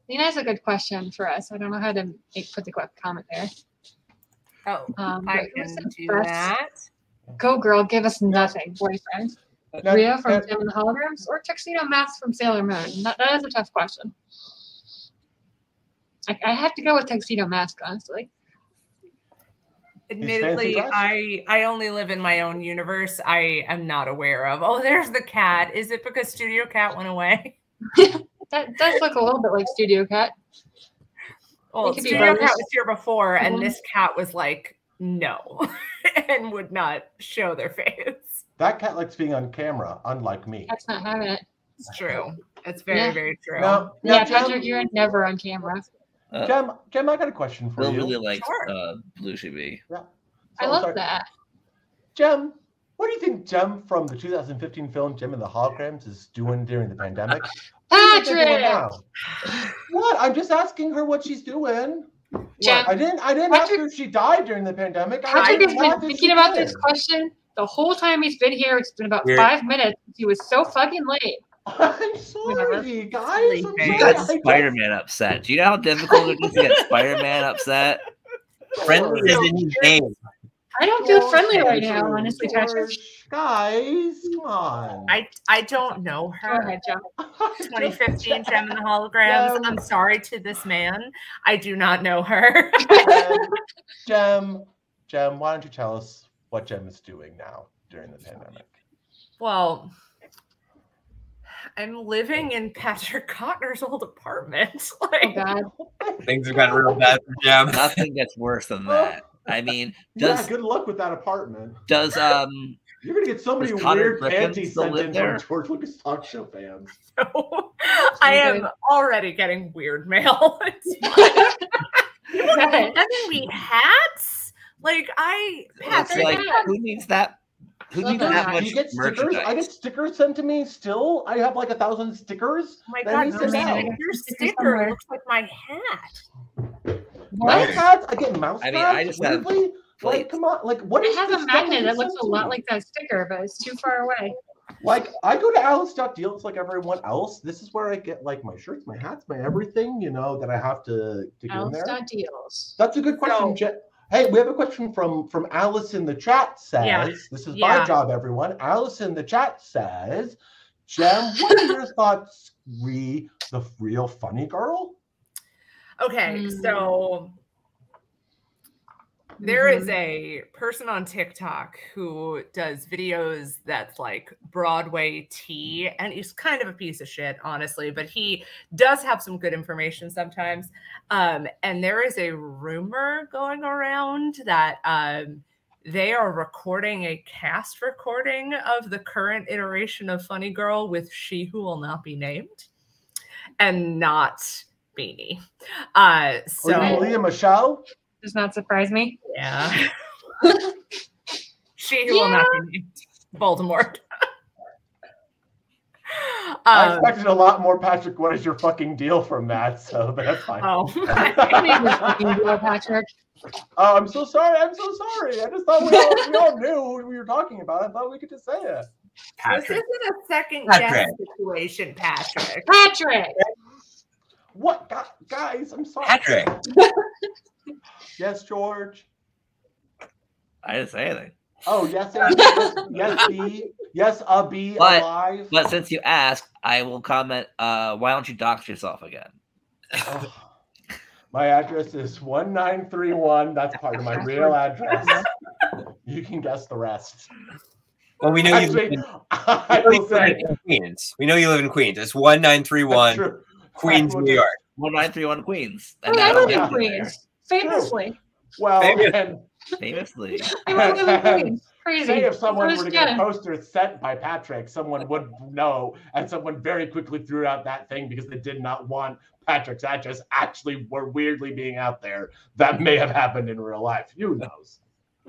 Nina has a good question for us. I don't know how to make, put the comment there. Oh, Um, I but who's can do best that. Go girl, give us nothing, boyfriend. Now- Rio from now- Jem and the Holograms or Tuxedo Mask from Sailor Moon? That, that is a tough question. I, I have to go with Tuxedo Mask, honestly. Admittedly. I I only live in my own universe. I am not aware of. Oh, there's the cat. Is it because Studio Cat went away? That does look a little bit like Studio Cat. Well, could Studio Cat was here before, and Mhm. this cat was like, no, and would not show their face. That cat likes being on camera, unlike me. That's not having it. It's true. It's very, Yeah. very true. Now, now Yeah, Jem, Patrick, you're never on camera. Uh, Jem, Jem, I got a question for Bill you. really likes Sure. uh, Blue Should Be. Yeah. I love sorry. that. Jem, what do you think Jem from the 2015 film Jem and the Holograms is doing during the pandemic? What is she doing Patrick! What? I'm just asking her what she's doing. Jem, I didn't. I didn't ask her if she died during the pandemic. I Patrick has been thinking about did. this question the whole time he's been here. It's been about Weird. five minutes. He was so fucking late. I'm sorry, guys. I'm You got Spider Man upset. Do you know how difficult it is to get Spider Man upset? Friendly is in his name. I don't feel friendly right now, honestly, Patrick. Guys, come on. I I don't know Go her. ahead, Joe. 2015 Jem and the Holograms. Jem. I'm sorry to this man. I do not know her. Jem, Jem, Jem, why don't you tell us what Jem is doing now during the pandemic? well, I'm living in Patrick Cotner's old apartment. Oh, Like, God. Things have gotten real bad for Jem. Nothing gets worse than oh, that. I mean, does yeah, good luck with that apartment. does um You're gonna get so many weird Griffin panties sent in there? from George Lucas talk show fans. I am already getting weird mail. It's fine. People are me hats. Like I, it's Patrick, like who needs that? Who needs that. that Do much you get stickers? I get stickers sent to me still. I have like a thousand stickers. oh my that God, your, to know. your Stickers sticker looks like my hat. Mouse pads? I get mouse I mean, pads. I just have weirdly? like, come on, like what I is have this a magnet that looks a lot me? like that sticker, but it's too far away. Like I go to Alice.deals like everyone else. This is where I get like my shirts, my hats, my everything, you know, that I have to, to get in there. Alice deals. That's a good question, So- Je- Hey, we have a question from from Alice in the chat says, Yeah. this is Yeah. my job, everyone. Alice in the chat says, Jem, what are your thoughts, re the real funny girl? Okay, Mm. so there is Mhm. a person on TikTok who does videos that's like Broadway tea, and he's kind of a piece of shit, honestly, but he does have some good information sometimes. Um, and there is a rumor going around that um, they are recording a cast recording of the current iteration of Funny Girl with She Who Will Not Be Named and not Beanie. Uh, So, so. Lea Michele? Does not surprise me. Yeah. she who will not be named. Voldemort. I um, expected a lot more Patrick, what is your fucking deal from that? So that's fine. oh. I mean, this fucking deal, Patrick. Oh, I'm so sorry. I'm so sorry. I just thought we all, we all knew who we were talking about. I thought we could just say it. this isn't a second Patrick. guess situation, Patrick. Patrick. What, guys? I'm sorry. Patrick. Yes, George. I didn't say anything. Oh, yes, Andy. yes, yes, B. Yes, a B But- alive. But since you asked, I will comment. Uh, why don't you dox yourself again? Oh. My address is 1931. That's part of my real address. You can guess the rest. Well, we know you live in, I we know you live in Queens. We know you live in Queens. It's one nine three that's one true. Queens, New York. One nine three one Queens. Oh, I that'll live in you there. Queens, famously. Well, Famous. and Famously. I live in Queens. Crazy. say if someone were to get a poster sent by Patrick, someone would know, and someone very quickly threw out that thing because they did not want Patrick's address actually were weirdly being out there. That may have happened in real life. Who knows?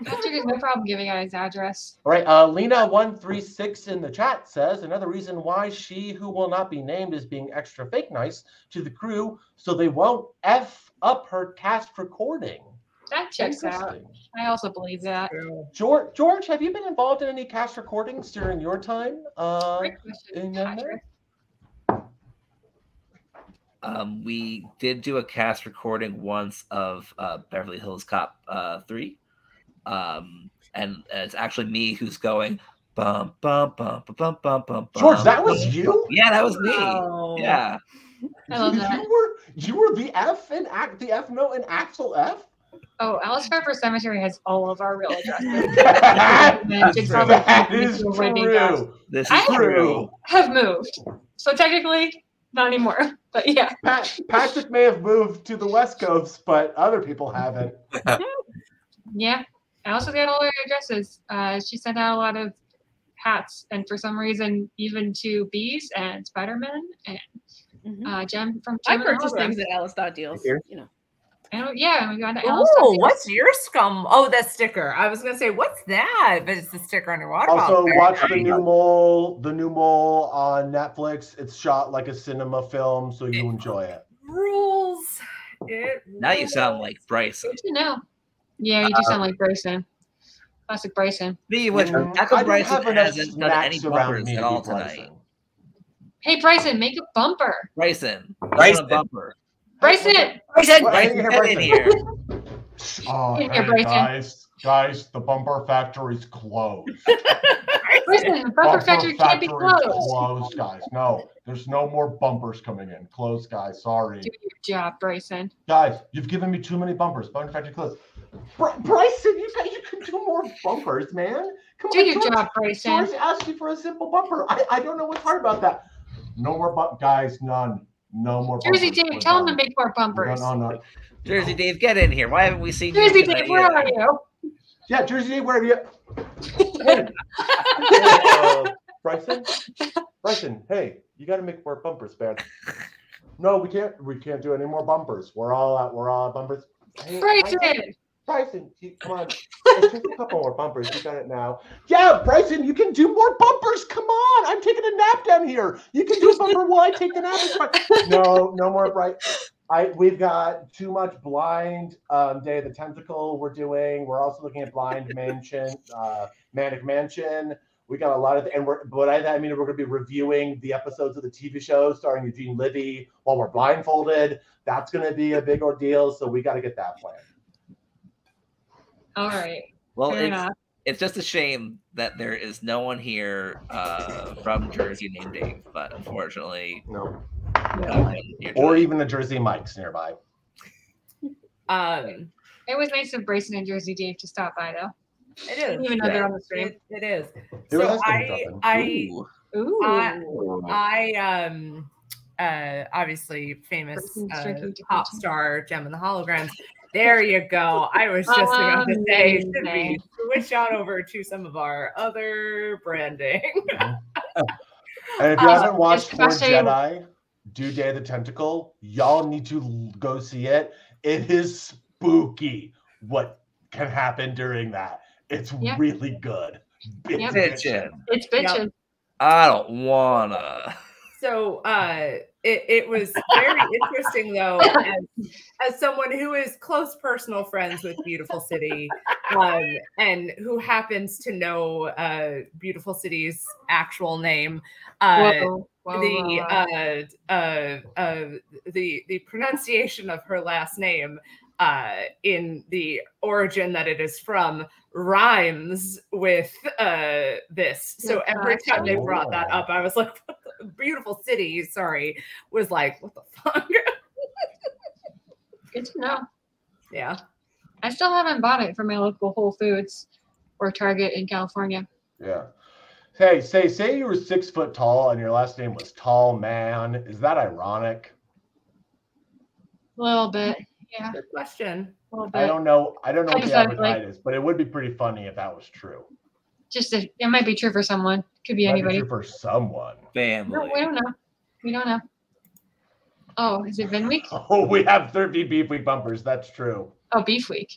Patrick has no problem giving out his address. All right, uh, Lena136 in the chat says another reason why she who will not be named is being extra fake nice to the crew so they won't F up her cast recording. That checks out. I also believe that. George, George, have you been involved in any cast recordings during your time? Uh, Great question, in that Patrick. Um, we did do a cast recording once of uh, Beverly Hills Cop uh, 3. Um, and it's actually me who's going bum bum bum bum bum bum bum. George, that was you? Yeah, that was me. Oh. Yeah. I love that. You were you were the F in act the F note in Axel F. Oh, Alice Pfeiffer Cemetery has all of our real addresses. that And Jigsaw Puzzle is Mutual Rating House. true. This I is true. have moved. So technically, not anymore. But yeah. Pat, Patrick may have moved to the West Coast, but other people haven't. Yeah. I also got all her addresses. Uh, she sent out a lot of hats, and for some reason, even to bees and Spider-Man and Mhm. uh, Jem from I Jem and purchased Holograms. things at Alice Dot Deals. Here. You know. I don't, yeah, we got to Alice. Oh, what's your scum? Oh, that sticker. I was gonna say, what's that? But it's the sticker on your water Also, bottle. Very watch the new mole, the new mole on Netflix. It's shot like a cinema film, so you enjoy it. rules. It Now you sound like Bryce. Good to know. Yeah, you do sound like Bryson. Classic Bryson. Me, which Mm, Tackle Bryson have hasn't done any bumpers at all be tonight. Hey, Bryson, make a bumper. Bryson, you Bryson. a bumper. Bryson, Bryson, What? I didn't Bryson, get in here. Oh, In here, hey, Bryson. guys, guys, the bumper factory's closed. Bryson, the bumper factory can't be closed. closed, guys. No, there's no more bumpers coming in. Closed, guys. Sorry. Do your job, Bryson. Guys, you've given me too many bumpers. Bumper factory closed. Br- Bryson, you got, you can do more bumpers, man. Come Do on, your George, job, Bryson. George asked you for a simple bumper. I, I don't know what's hard about that. No more bump, guys. None. No more. Jersey bumpers. Dave, We're tell him to make more bumpers. done. Oh, no. Jersey Dave, get in here. Why haven't we seen Jersey you? Dave, tonight where yet? are you? Yeah, Jersey Dave, where are you? Hey. Hey, uh, Bryson. Bryson, hey, you got to make more bumpers, man. No, we can't. We can't do any more bumpers. We're all out. We're all out bumpers. Hey, Bryson. Bryson, you, come on. Just a couple more bumpers. You got it now. Yeah, Bryson, you can do more bumpers. Come on. I'm taking a nap down here. You can do a bumper while I take the nap. No, no more bright. I we've got too much blind um, Day of the Tentacle. We're doing. We're also looking at Blind Mansion, uh, Maniac Mansion. We got a lot of, and we're. But I, I mean, we're going to be reviewing the episodes of the TV show starring Eugene Levy while we're blindfolded. That's going to be a big ordeal. So we got to get that planned. All right. Well, Fair it's, enough. it's just a shame that there is no one here uh, from Jersey named Dave, but unfortunately, No. Or even the Jersey Mikes nearby. Um, It was nice of Bryson and Jersey Dave to stop by, though. it I didn't even know they're on the stream. It, it is. It So nice I. I, Ooh. Ooh. I, I, um, uh, obviously famous Person's uh, pop star Jem and the Holograms. There you go. I was just about to say, should we switch on over to some of our other branding? And if you Uh, haven't watched Four especially- Jedi, Do Day of the Tentacle, y'all need to go see it. It is spooky what can happen during that. It's Yeah. really good. It's Yep. Bitchin'. It's bitchin'. I don't wanna. So uh, it, it was very interesting, though, as, as someone who is close personal friends with Beautiful City um, and who happens to know uh, Beautiful City's actual name. Uh, Whoa, whoa, the whoa, uh, uh, uh, the the pronunciation of her last name uh, in the origin that it is from rhymes with uh, this. So every time they brought that up, I was like, "Beautiful city." Sorry, was like, "What the fuck?" Good to know. yeah. I still haven't bought it from my local Whole Foods or Target in California. Yeah. Hey, say say you were six foot tall and your last name was Tall Man. Is that ironic? A little bit. Yeah, Good question. a little I don't know. I don't know what the Hypothetically. average height is, but it would be pretty funny if that was true. Just a, it might be true for someone. Could be Might be anybody. true for someone. No, Family. we don't know. We don't know. Oh, is it Vin Week? Oh, we have 30 beef week bumpers. That's true. Oh, Beef Week.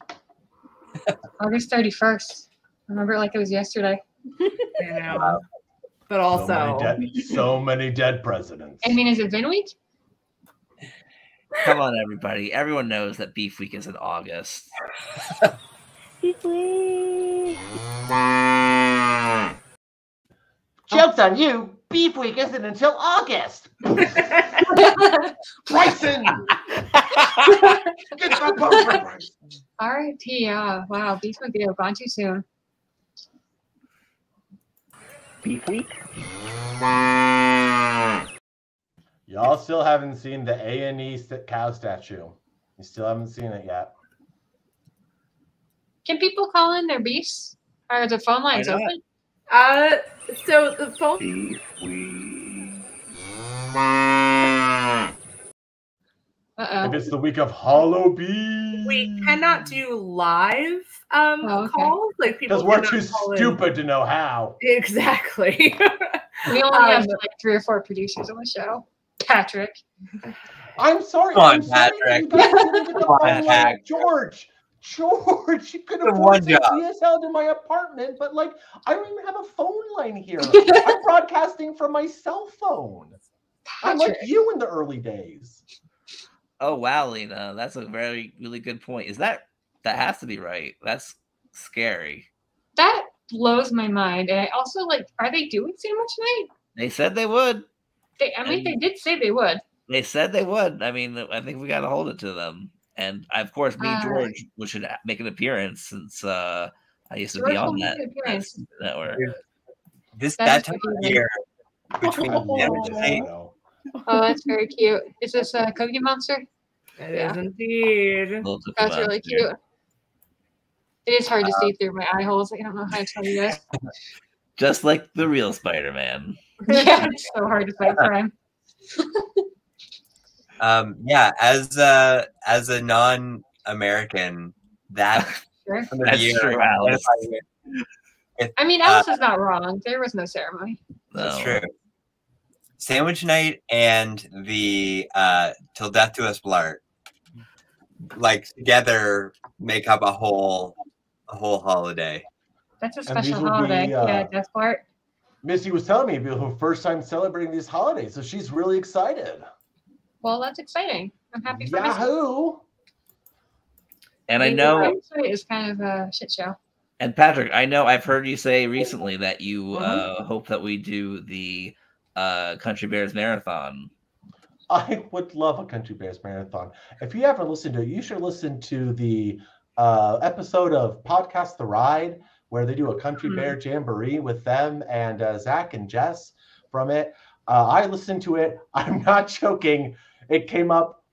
August 31st. Remember it like it was yesterday. You know. But So also, many, dead, so many dead presidents. I mean, is it Vin Week? Come on, everybody. Everyone knows that Beef Week is in August. Joke's on you. Beef week isn't until August. Bryson! Get my bumper, Bryson. R.I.P. Yeah. Wow. Beef Week. Yeah, gone too soon. Beef Week? Y'all still haven't seen the A and E cow statue. You still haven't seen it yet. Can people call in their beefs? Are the phone lines not? open? uh, so the phone Beef Week. Uh If it's the week of Halloween. we cannot do live um Oh, okay. calls. Like people Because we're too call in. stupid to know how. Exactly. We only have Um, like three or four producers on the show. Patrick. I'm sorry. Come on, I'm sorry that you Patrick. guys didn't get the Come on. Patrick. George. George, you could The have one put job. DSL to my apartment, but like I don't even have a phone line here. I'm broadcasting from my cell phone. I'm like you in the early days. Oh wow, Lena, that's a very really good point. Is that that has to be right? That's scary. That blows my mind. And I also like, are they doing sandwich night? They said they would. They, I mean, they did say they would. They said they would. I mean, I think we got to hold it to them. And of course, me, Uh, George, we should make an appearance since uh, I used to George be on that, that network. This That that is time of year between Oh, sandwich night. Oh, that's very cute. Is this a Cookie Monster? It Yeah. is indeed. That's really Monster. cute. It is hard to see through my eye holes. I don't know how to tell you guys. Just like the real Spider-Man. yeah, it's so hard to fight crime. Um, yeah, as a as a non-American, that Sure. That's year, true, Alice. I mean, Alice is not wrong. There was no ceremony. That's No. true. Sandwich night and the uh till death do us part, like together make up a whole a whole holiday. That's a special holiday. be, uh, yeah, Death Part. Missy was telling me about her first time celebrating these holidays, so she's really excited. Well, that's exciting. I'm happy for Missy. Yahoo! And I Maybe know, the website kind of a shit show. and Patrick, I know I've heard you say recently that you Mhm. uh, hope that we do the uh, Country Bears Marathon. I would love a Country Bears marathon. If you haven't listened to it, you should listen to the uh, episode of Podcast The Ride where they do a Country Mhm. Bear Jamboree with them and uh, Zach and Jess from it. Uh, I listened to it. I'm not joking. It came up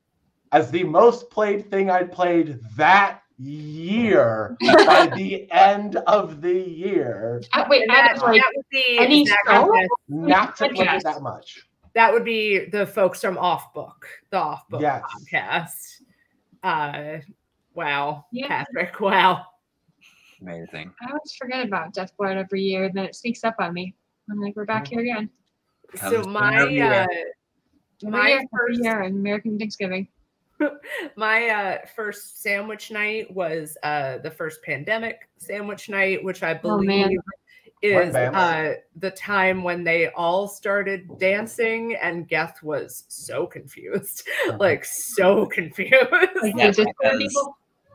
as the most played thing I'd played that year by the end of the year. Uh, wait, And I that, was like, that would be any show? Not to play Podcast. it that much. that would be the folks from Off Book, the Off Book Yes. podcast. Uh, wow, Yeah. Patrick, wow. Amazing. I always forget about Death Blood every year, and then it sneaks up on me. I'm like, we're back Mm-hmm. here again. So my uh, Every my year, first year, and American Thanksgiving. my uh, first sandwich night was uh, the first pandemic sandwich night, which I Oh, believe Right, is uh, the time when they all started dancing, and Geth was so confused, like so confused. Yeah, because-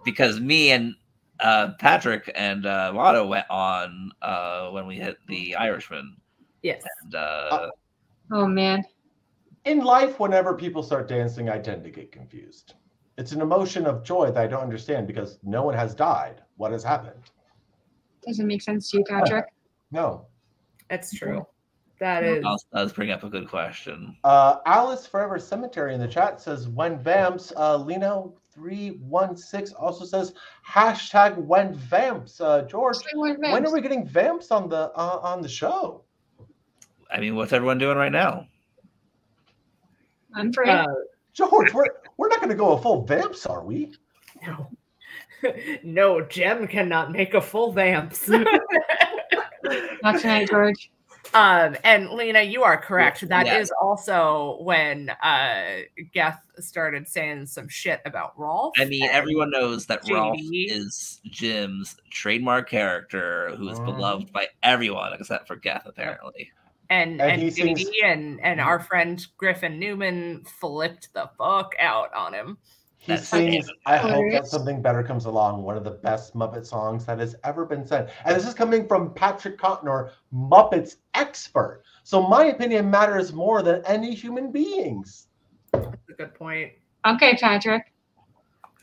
because me and uh, Patrick and uh, Watto went on uh, when we hit the Irishman, yes, and uh, Oh man, in life, whenever people start dancing, I tend to get confused. It's an emotion of joy that I don't understand because no one has died. What has happened? doesn't make sense to you, Patrick. No. that's true. That is I'll, I'll bring up a good question. Uh, Alice Forever Cemetery in the chat says when Vamps. Uh, Lino three one six also says hashtag when Vamps. Uh, George, when are we getting Vamps on the uh, on the show? I mean, what's everyone doing right now? I'm free. Uh, George, we're we're not going to go a full vamps, are we? no. no, Jem cannot make a full vamps. Not tonight, George. Um, and Lena, you are correct. That is Yeah. also when uh Geth started saying some shit about Rowlf. I mean, everyone knows that Rowlf is Jim's trademark character who is Mhm. beloved by everyone except for Geth, apparently. And And and, sings- and and mm-hmm. our friend Griffin Newman flipped the fuck out on him. He That's sings, I hope that something better comes along, one of the best Muppet songs that has ever been said. And this is coming from Patrick Cotner, Muppets expert. So my opinion matters more than any human beings. That's a good point. Okay, Patrick.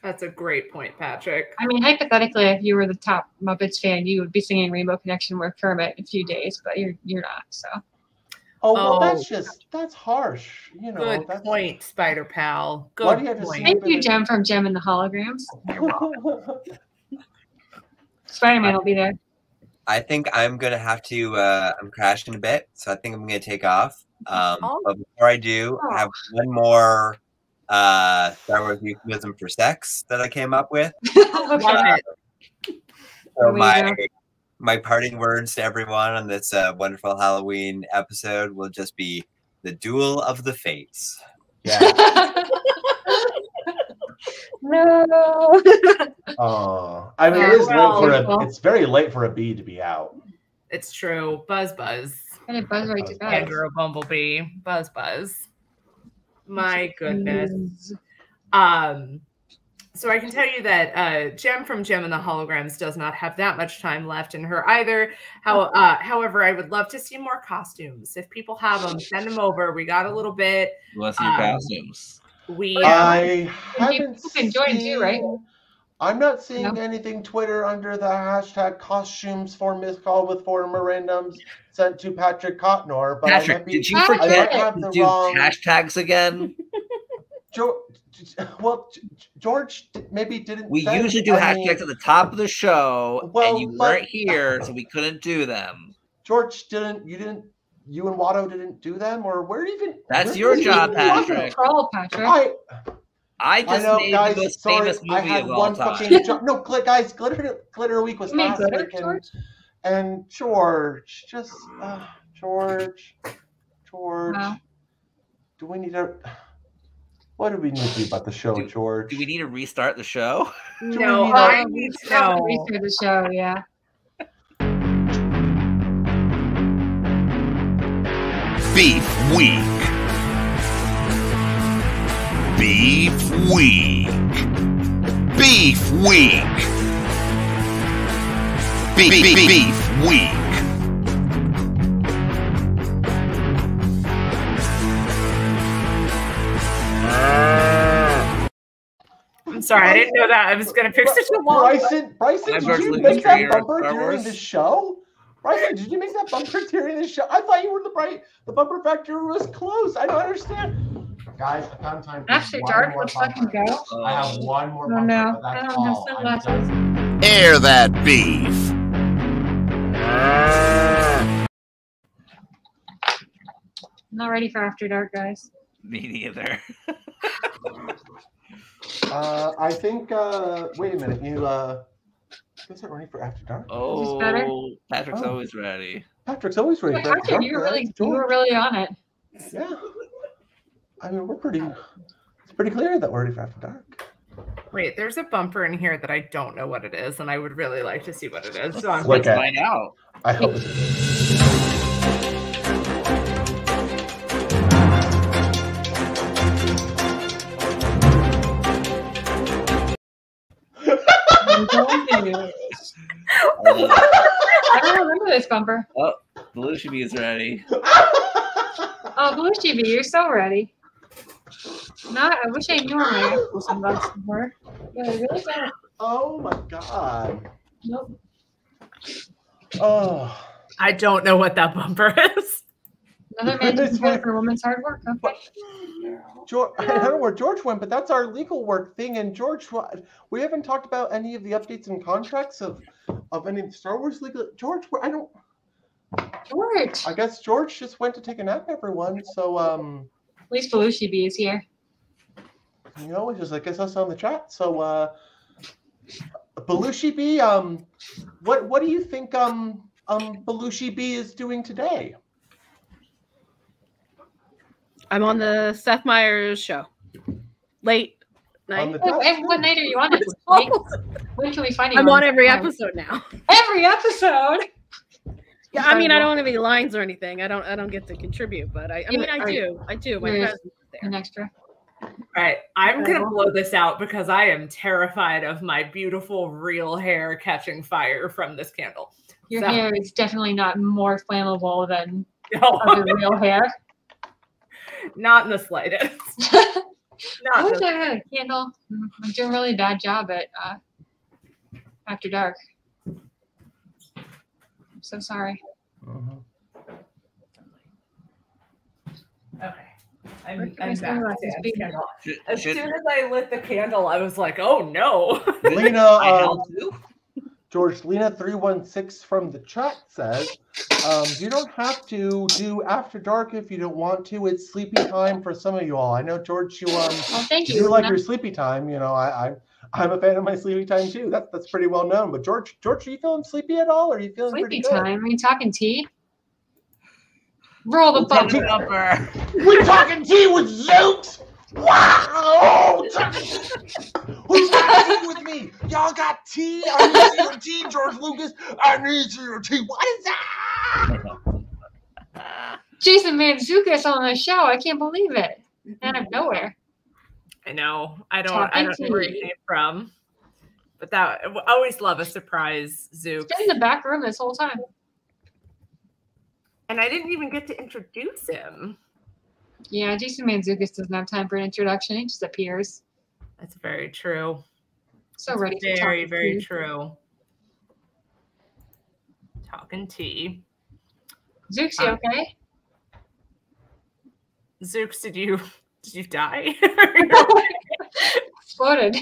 That's a great point, Patrick. I mean, hypothetically, if you were the top Muppets fan, you would be singing Rainbow Connection with Kermit in a few days, but you're you're not. So Oh, well, Oh. that's just, that's harsh. You know, Good that's, point, Spider Pal. Why Good do you point. sing- thank you, Jem from Jem and the Holograms. Spider Man will be there. I think I'm gonna have to. Uh, I'm crashing a bit, so I think I'm gonna take off. Um, Oh. But before I do, I have one more uh, Star Wars euphemism for sex that I came up with. Love it. So my go. My parting words to everyone on this uh, wonderful Halloween episode will just be the duel of the fates. yeah. no. Oh, I mean, it well, late for a, it's very late for a bee to be out. It's true. Buzz buzz. and it buzzed right to bed. Andrew Bumblebee. Buzz buzz. My goodness. Um, so I can tell you that uh, Jem from Jem and the Holograms does not have that much time left in her either. How, uh, however, I would love to see more costumes. If people have them, send them over. We got a little bit. Who wants to see your Um, costumes? We I haven't you can join too, right? I'm not seeing No. anything Twitter under the hashtag costumes for Miss Call with Former Randoms sent to Patrick Cotner. But I Patrick, might be, did you I I forget have to the do wrong. hashtags again? George, well, George maybe didn't. We send usually do any- hashtags at the top of the show, Well, and you but- weren't here, so we couldn't do them. George didn't. You didn't. You and Watto didn't do them, or where even? That's where your job, Patrick. Troll, Patrick. I, I I just know, made guys. the most sorry, famous I movie had of all one time. fucking jo- no, gl- guys. Glitter, Glitter Week was You last week, and, George? and George, just uh, George, George. Wow. Do we need to? What do we need to do about the show, Do- George? Do we need to restart the show? we no, need I need to Have restart the show, yeah. Beef Week. Beef Week. Beef Week. Beef, beef, beef Week. Sorry, I didn't know that. I was gonna pick such a long. Bryson, Bryson, did you make that bumper during the show? Bryson, did you make that bumper during the show? I thought you were the bright. The bumper factory was close. I don't understand. Guys, I found time. for After dark, let's fucking go. I have one more Oh bumper, no, but I don't have all. I'm sunglasses. Air that beef. I'm not ready for after dark, guys. Me neither. Uh, I think. Uh, wait a minute. You uh, you guys aren't ready for After Dark. better? Oh, Patrick's Oh. always ready. Patrick's always ready for Patrick, Dark. you were guys. really, you were really on it. Yeah. I mean, we're pretty. It's pretty clear that we're ready for After Dark. Wait, there's a bumper in here that I don't know what it is, and I would really like to see what it is. So I'm going Let's find out. I hope it's. I don't remember this bumper. Oh, Belushi is ready. Oh, Blue TV, you're so ready. Not, I wish I knew where my actual sunglasses were. But I really don't. Oh my god. Nope. Oh. I don't know what that bumper is. Another man It's just fine. for women's hard work. Okay. George, I don't know where George went, but that's our legal work thing. And George, we haven't talked about any of the updates and contracts of of any of the Star Wars legal. George, where I don't. George. I guess George just went to take a nap, everyone. So um, At least Belushi B is here. you know, it's just I guess us on the chat. So uh, Belushi B, um, what what do you think um um Belushi B is doing today? I'm on the Seth Meyers show. Late On night. the Oh, what night are you on it? When can we find you? I'm on every episode now. Every episode. Yeah, I mean, I don't have any lines or anything. I don't. I don't get to contribute, but I. I mean, I do. I do. My You're presence there. An extra. All right, I'm gonna blow this out because I am terrified of my beautiful real hair catching fire from this candle. Your So- hair is definitely not more flammable than No, other real hair. Not in the slightest. I wish in I had a candle. I'm doing a really bad job at uh, after dark. I'm so sorry. Okay. I'm, I'm back. sunglasses to be? the candle. As should, soon as I lit the candle, I was like, "Oh no!" Lena, I help too? George Lena three one six from the chat says, um, you don't have to do after dark if you don't want to. It's sleepy time for some of you all. I know George, you um, Well, thank you you. like Lena. your sleepy time. You know, I, I I'm a fan of my sleepy time too. That's that's pretty well known. But George, George, are you feeling sleepy at all? Or are you feeling Sleepy pretty good? time. Are you talking tea? Roll the Talking- bumper. We're talking tea with Zooks. Wow! Who's got tea with me? Y'all got tea? I need your tea, George Lucas. I need your tea. What is that? Jason Mantzoukas on the show. I can't believe it. Out of nowhere. I know. I don't. I don't know where it tea. came from. But that I always love a surprise Zook. Been in the back room this whole time. And I didn't even get to introduce him. Yeah, Jason Mantzoukas doesn't have time for an introduction. He just appears. That's very true. So ready for Very, talking very tea. true. Talking tea. Zooks, you Um, okay? Zooks, did you did you die? Exploded.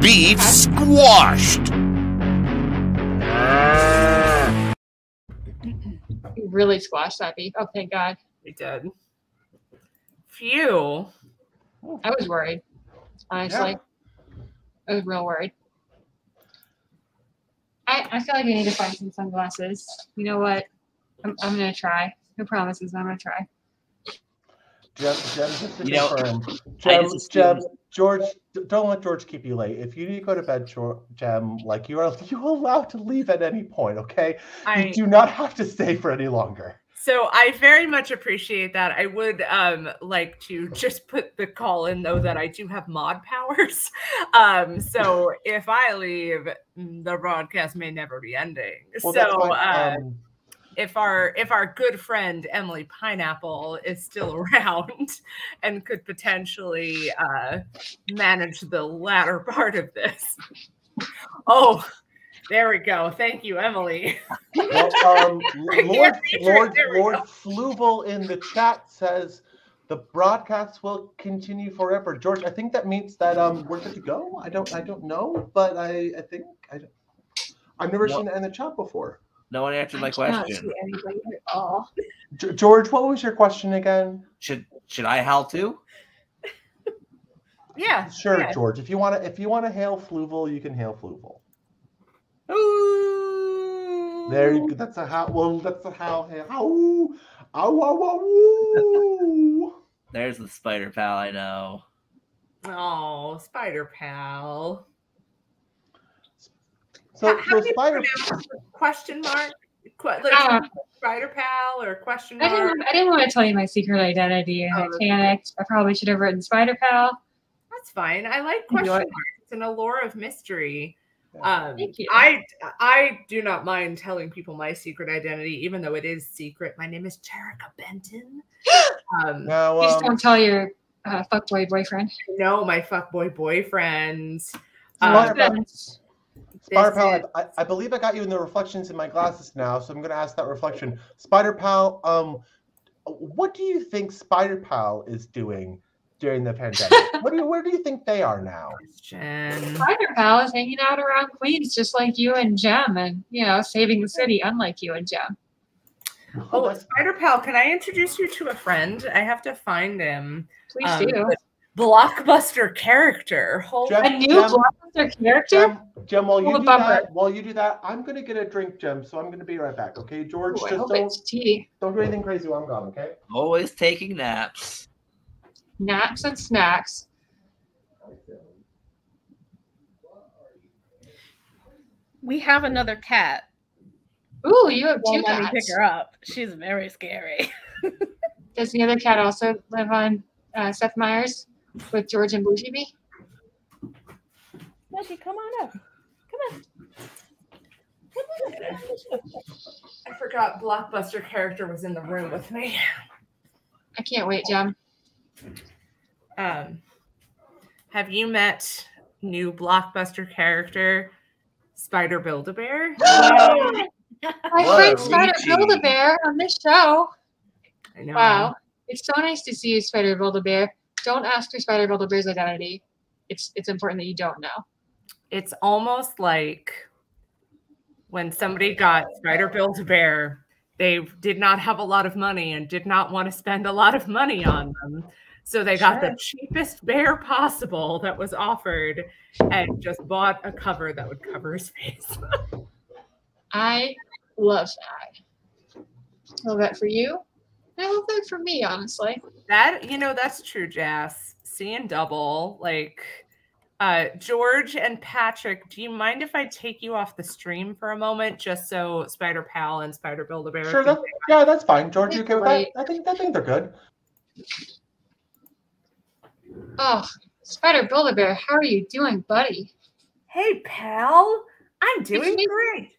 Beef squashed. You really squashed that beef. Oh, thank God. We did. Phew. I was worried. Honestly. I was real worried. I, I feel like I need to find some sunglasses. You know what? I'm, I'm going to try. No promises. I'm going to try. Jem, Jem, just to You confirm, I Jem, just Jem, George, don't let George keep you late. If you need to go to bed, Geor- Jem, like you are, you allowed to leave at any point. Okay, I you do not have to stay for any longer. So I very much appreciate that. I would um like to just put the call in though that I do have mod powers. Um so if I leave, mm, the broadcast may never be ending. Well, so uh um, if our if our good friend Emily Pineapple is still around and could potentially uh manage the latter part of this. Oh, there we go. Thank you, Emily. well, um, Lord. Lord, Lord go. Fluval in the chat says the broadcast will continue forever. George, I think that means that um we're good to go. I don't, I don't know, but I, I think I, don't- I've never No. seen that in the chat before. No one answered my I question. see anybody at all. George, what was your question again? Should should I howl too? Yeah. Sure, yeah. George. If you want to, if you want to hail Fluval, you can hail Fluval. There you go. That's a how. Well, that's a how. How. Ow, ow, ow, ow. There's the spider pal I know. Oh, Spider Pal. So, How so Spider. pronounce it? question mark? Like, Uh, Spider Pal or question I mark? didn't, I didn't want to tell you my secret identity and I Oh, panicked. I probably should have written Spider Pal. That's fine. I like You question know marks. It's an allure of mystery. Yeah. Um, Thank you. I I do not mind telling people my secret identity, even though it is secret. My name is Jerrica Benton. Um, Now, Please um, don't tell your uh, fuckboy boyfriend. no, my fuckboy boyfriend. Spider Um, Spider Pal, I, I believe I got you in the reflections in my glasses now, so I'm going to ask that reflection. Spider Pal, um, what do you think Spider Pal is doing during the pandemic? what do you, where do you think they are now? Jen. Spider Pal is hanging out around Queens just like you and Jem and, you know, saving the city, unlike you and Jem. Oh, Spider Pal, can I introduce you to a friend? I have to find him. Please Um, do. Blockbuster character. Hold Jem- A new Jem- blockbuster character? Jem, Jem, while you Hold do that, while you do that, I'm gonna get a drink, Jem. So I'm gonna be right back. Okay, George, Ooh, just don't tea. don't do anything crazy while I'm gone. Okay. Always taking naps. Naps and snacks. We have another cat. Ooh, you have Won't two let me pick her up. She's very scary. Does the other cat also live on uh, Seth Meyers with George and Blue TV? Maggie, come on up. Come on. I forgot Blockbuster character was in the room with me. I can't wait, Jem. Um, have you met new Blockbuster character Spider Build a Bear? My Whoa, friend Spider Build a Bear on this show. I know. Wow. It's so nice to see you, Spider Build a Bear. Don't ask for Spider Build a Bear's identity. It's it's important that you don't know. It's almost like when somebody got Spider Build a Bear, they did not have a lot of money and did not want to spend a lot of money on them. So they got the cheapest bear possible that was offered and just bought a cover that would cover his face. I love that. Love that for you. I love that for me, honestly. That you know, that's true, Jazz. Seeing double, like uh George and Patrick, do you mind if I take you off the stream for a moment just so Spider Pal and Spider Build a Bear? Sure. That, yeah, that's fine. George, you okay with that? I think I think they're good. Oh, Spider Build a Bear, how are you doing, buddy? Hey, pal. I'm doing me. great.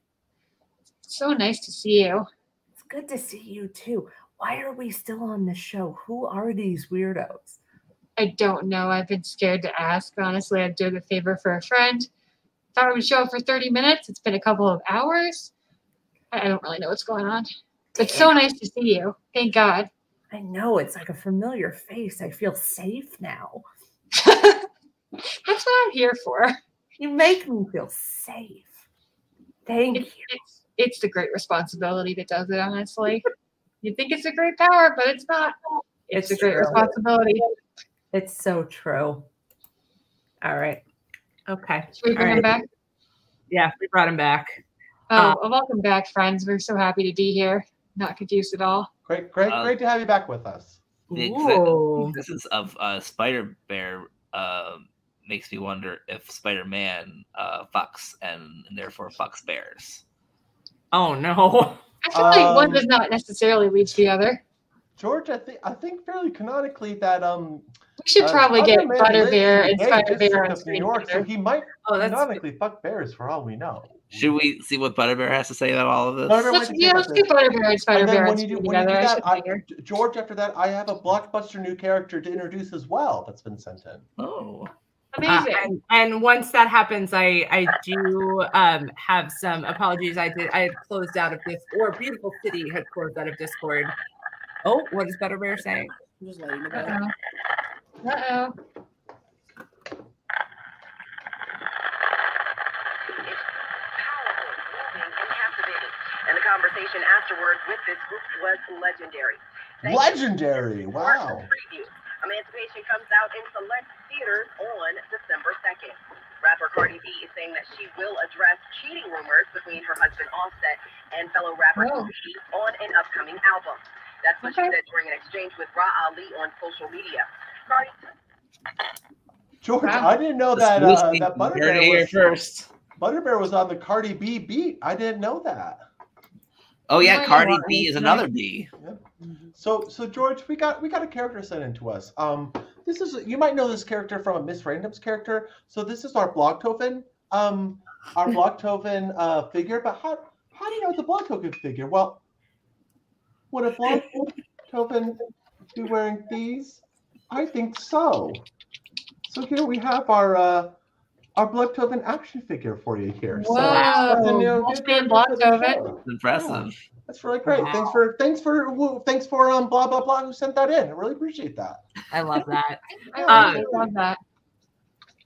So nice to see you. It's good to see you too. Why are we still on the show? Who are these weirdos? I don't know. I've been scared to ask. Honestly, I'm doing a favor for a friend. Thought I would show up for 30 minutes. It's been a couple of hours. I I don't really know what's going on. It's so nice to see you. Thank God. I know it's like a familiar face. I feel safe now. That's what I'm here for. You make me feel safe. Thank It's, you. it's, it's the great responsibility that does it, honestly. You think it's a great power, but it's not. It's, It's a great true. responsibility. It's so true. All right. Okay. Should we bring him back? Yeah, we brought him back. Oh, uh, well, welcome back, friends. We're so happy to be here. Not confused at all. Great, great, Uh, great to have you back with us. The Ooh. existence of uh, Spider Bear uh, makes me wonder if Spider Man uh, fucks and, and therefore fucks bears. Oh no. I feel like one Um, does not necessarily lead to the other. George, I think I think fairly canonically that um We should uh, probably get Spider-Man Butter Bear and Spider Bear on New screen York, so he might Oh, that's canonically fuck bears for all we know. Should we see what Butterbear has to say about all of this? Butterbear, Let's, what do you yeah, let's about do this? Butter Bear and Spider-Bear. on when you do screen when you do together. I that, should I. George, after that, I have a blockbuster new character to introduce as well. That's been sent in. Oh, Uh, Amazing. and, and once that happens, I I do um have some apologies. I did I had closed out of this or Beautiful City had closed out of Discord. Oh, what is Better Bear saying? I'm just letting you know. Uh-oh. Uh-oh. powerful, moving, and captivating. And the conversation afterwards with this group was legendary. Thank Legendary! for Wow. the preview. Emancipation comes out in select theaters on December 2nd. Rapper Cardi B is saying that she will address cheating rumors between her husband Offset and fellow rapper Oh. Gucci on an upcoming album. That's what Okay. she said during an exchange with Rah Ali on social media. Cardi George, Wow. I didn't know that uh, that you heard it Butterbear was first. Butterbear was on the Cardi B beat. I didn't know that. Oh yeah, Right. Cardi B is another B. So so George, we got we got a character sent in to us. Um, this is you might know this character from a Miss Random's character. So this is our Blogtoven, um, our Blogtoven uh, figure. But how how do you know it's a Blogtoven figure? Well, would a Blogtoven be wearing these? I think so. So here we have our uh, our Blogtoven action figure for you here. So, Whoa. that's a new- new Wolfman character for the Blogtoven. impressive. That's really great. Thanks for thanks for woo- thanks for um blah blah blah who sent that in. I really appreciate that. I love that. I Uh, really love that.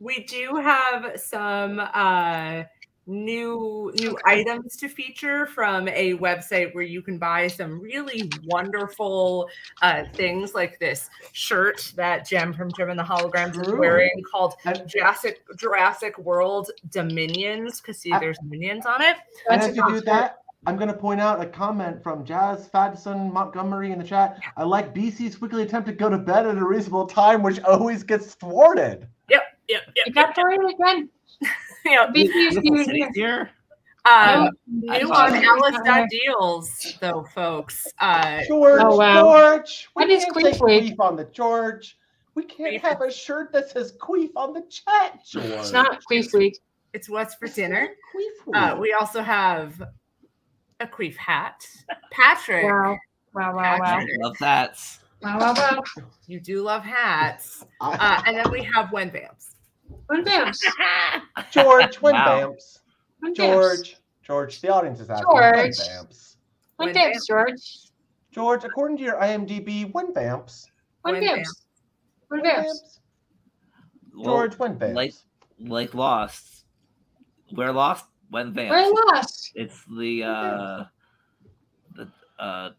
we do have some uh new new items to feature from a website where you can buy some really wonderful uh things like this shirt that Jem from Jem and the Holograms is wearing called Jurassic Jurassic World Dominions because see I- there's minions on it. And That's as you do that, I'm going to point out a comment from Jazz Fadson Montgomery in the chat. I like BC's weekly attempt to go to bed at a reasonable time, which always gets thwarted. Yep, yep, You yep. got for it again. Yep. BC's Beautiful new cities here. Um, No, new I on thought- Alice Deals though, folks. Uh George, Oh, wow. George, we When is can't Queef say queef on the George. We can't Queef. have a shirt that says queef on the chat, George. It's not Queef Week. it's what's for dinner. Queef Uh, we also have a queef hat. Patrick, Wow. Wow, wow, wow. Patrick. Love that. Wow, wow, wow. you do love hats. Uh, and then we have Wen Vamps. One Vamps. George, when Wow. Vamps. One Vamps. George, George, the audience is asking. When George. Vamps. One One Vamps, George. George, according to your IMDb, when Vamps. One One Vamps. One Vamps. George, when Vamps. like like Lost. We're lost when Vance. We're lost. It's the uh the uh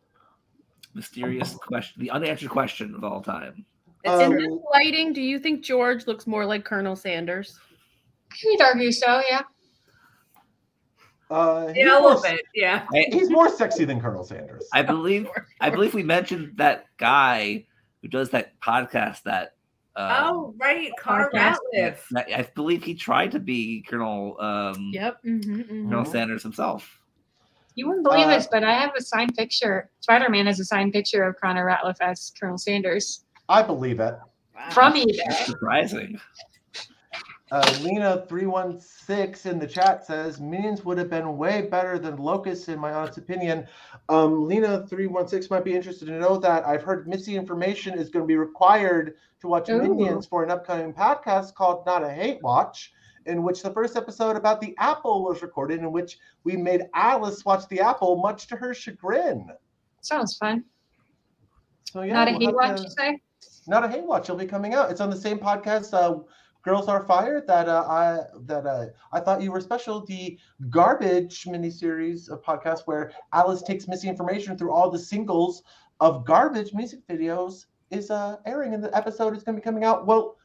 mysterious question, the unanswered question of all time. Um, In this lighting, do you think George looks more like Colonel Sanders? You'd argue so, yeah. Uh, he's Yeah, a more- little bit. Yeah. He's more sexy than Colonel Sanders. I believe I believe we mentioned that guy who does that podcast that uh Oh, right. Connor Ratliff. I believe he tried to be Colonel um Yep. Mm-hmm, Colonel Sanders himself. You wouldn't believe Uh, this, but I have a signed picture. Spider Man has a signed picture of Connor Ratliff as Colonel Sanders I believe it. from eBay. Surprising. Uh, Lena316 in the chat says Minions would have been way better than Locusts, in my honest opinion. Um, Lena316 might be interested to know that I've heard missing information is going to be required to watch Ooh. Minions for an upcoming podcast called Not a Hate Watch, in which the first episode about the apple was recorded, in which we made Alice watch the apple, much to her chagrin. Sounds fun. So yeah, Not a we'll hate watch, to- you say? Not a hate watch. It'll be coming out. It's on the same podcast, uh, Girls Are Fired. That uh, I that uh, I thought you were special. The garbage miniseries of podcast where Alice takes missing information through all the singles of garbage music videos is uh, airing, and the episode is going to be coming out. Well,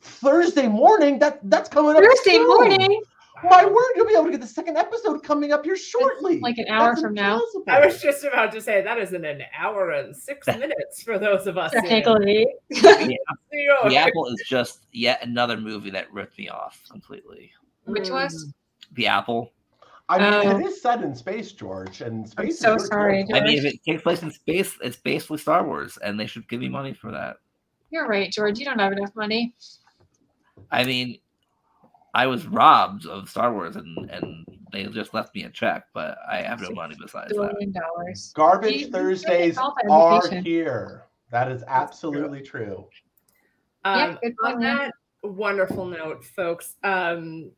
Thursday morning. That that's coming up. Thursday soon. morning, My word, you'll be able to get the second episode coming up here shortly. like an hour That's from now. I was just about to say that is in an hour and six minutes for those of us. in Technically. New York. The Apple is just yet another movie that ripped me off completely. Which hmm. was? The Apple. I mean, Oh. it is set in space, George, and space. I'm so really sorry, cool. I mean, if it takes place in space, it's basically Star Wars, and they should give me money for that. You're right, George. You don't have enough money. I mean, I was robbed of Star Wars, and and they just left me a check, but I have no money besides that. Dollars. Garbage You- you Thursdays are here. That is absolutely true. Um, Yeah, on that wonderful note, folks. Um,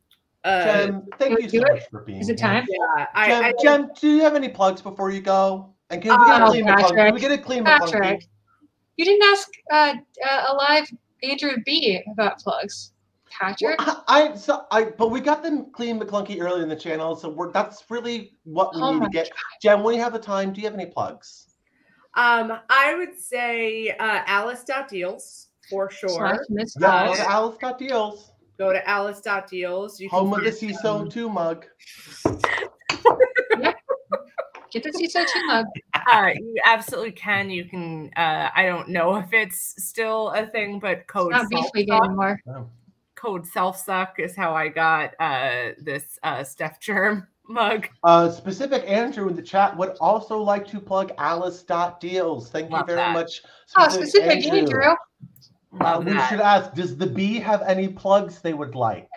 uh, Jem, thank you so do it. much for being Is it here. time? yeah, I, Jem, I Jem, do you have any plugs before you go? And can we get a Oh, clean McClunky? Can we get a clean Patrick. McClunky? You didn't ask uh, uh, a live Andrew B about plugs. Patrick? Well, I, I so I but we got them clean McClunky early in the channel, so we're that's really what we Oh need to my get. Jem, when you have the time, do you have any plugs? um, I would say uh, Alice.deals for sure. Miss Yeah, go to Alice got deals. Go to Alice.deals. You Home of the find CISO some- 2 mug. Get the CISO 2 mug. Uh, you absolutely can. You can. Uh, I don't know if it's still a thing, but code Not beef self week anymore. Oh. Code self suck is how I got uh, this uh, Steph Germ mug. Uh, specific Andrew in the chat would also like to plug Alice.deals. Thank you very that. much. Oh, specific Andrew. Uh, we should ask, does the bee have any plugs they would like?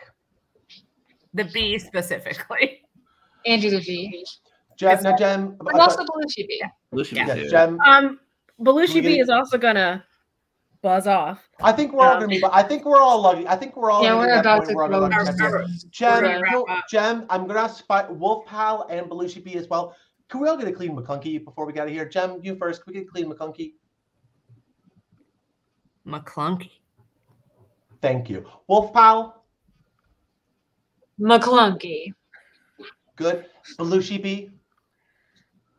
The B specifically. Andrew the B. Jem, now Jem, But also Belushi B. Lucy yes, too. Jem, Um, Belushi We B is also gonna buzz off. I think we're all gonna be, I think we're all lucky. I think we're all Yeah, we're about to where I'm close. Our- Jem- our- Jem, We're gonna no, wrap up. Jem, I'm gonna ask Spy- Wolf Pal and Belushi B as well. can we all get a clean McClunky before we get out of here? Jem, you first. Can we get a clean McClunky? McClunky. Thank you. Wolf Pal, McClunky. good. Belushi B,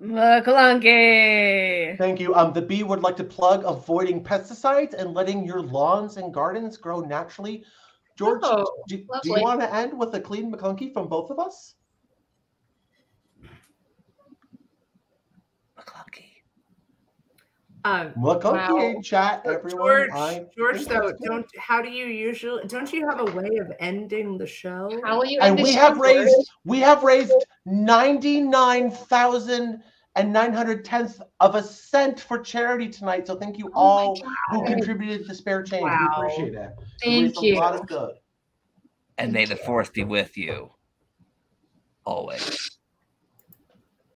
McClunky. thank you. Um, the bee would like to plug avoiding pesticides and letting your lawns and gardens grow naturally. George, Oh, do, do you want to end with a clean McClunky from both of us? Um, McClunky Wow. in chat, everyone. George, I George, think though, don't how do you usually don't you have a way of ending the show? How will you and end the we show, have George? raised we have raised 99,000 and 910th of a cent for charity tonight. So thank you Oh all who contributed to spare change. Wow. We appreciate it. Thank raised you. A lot of good. And may the force be with you always.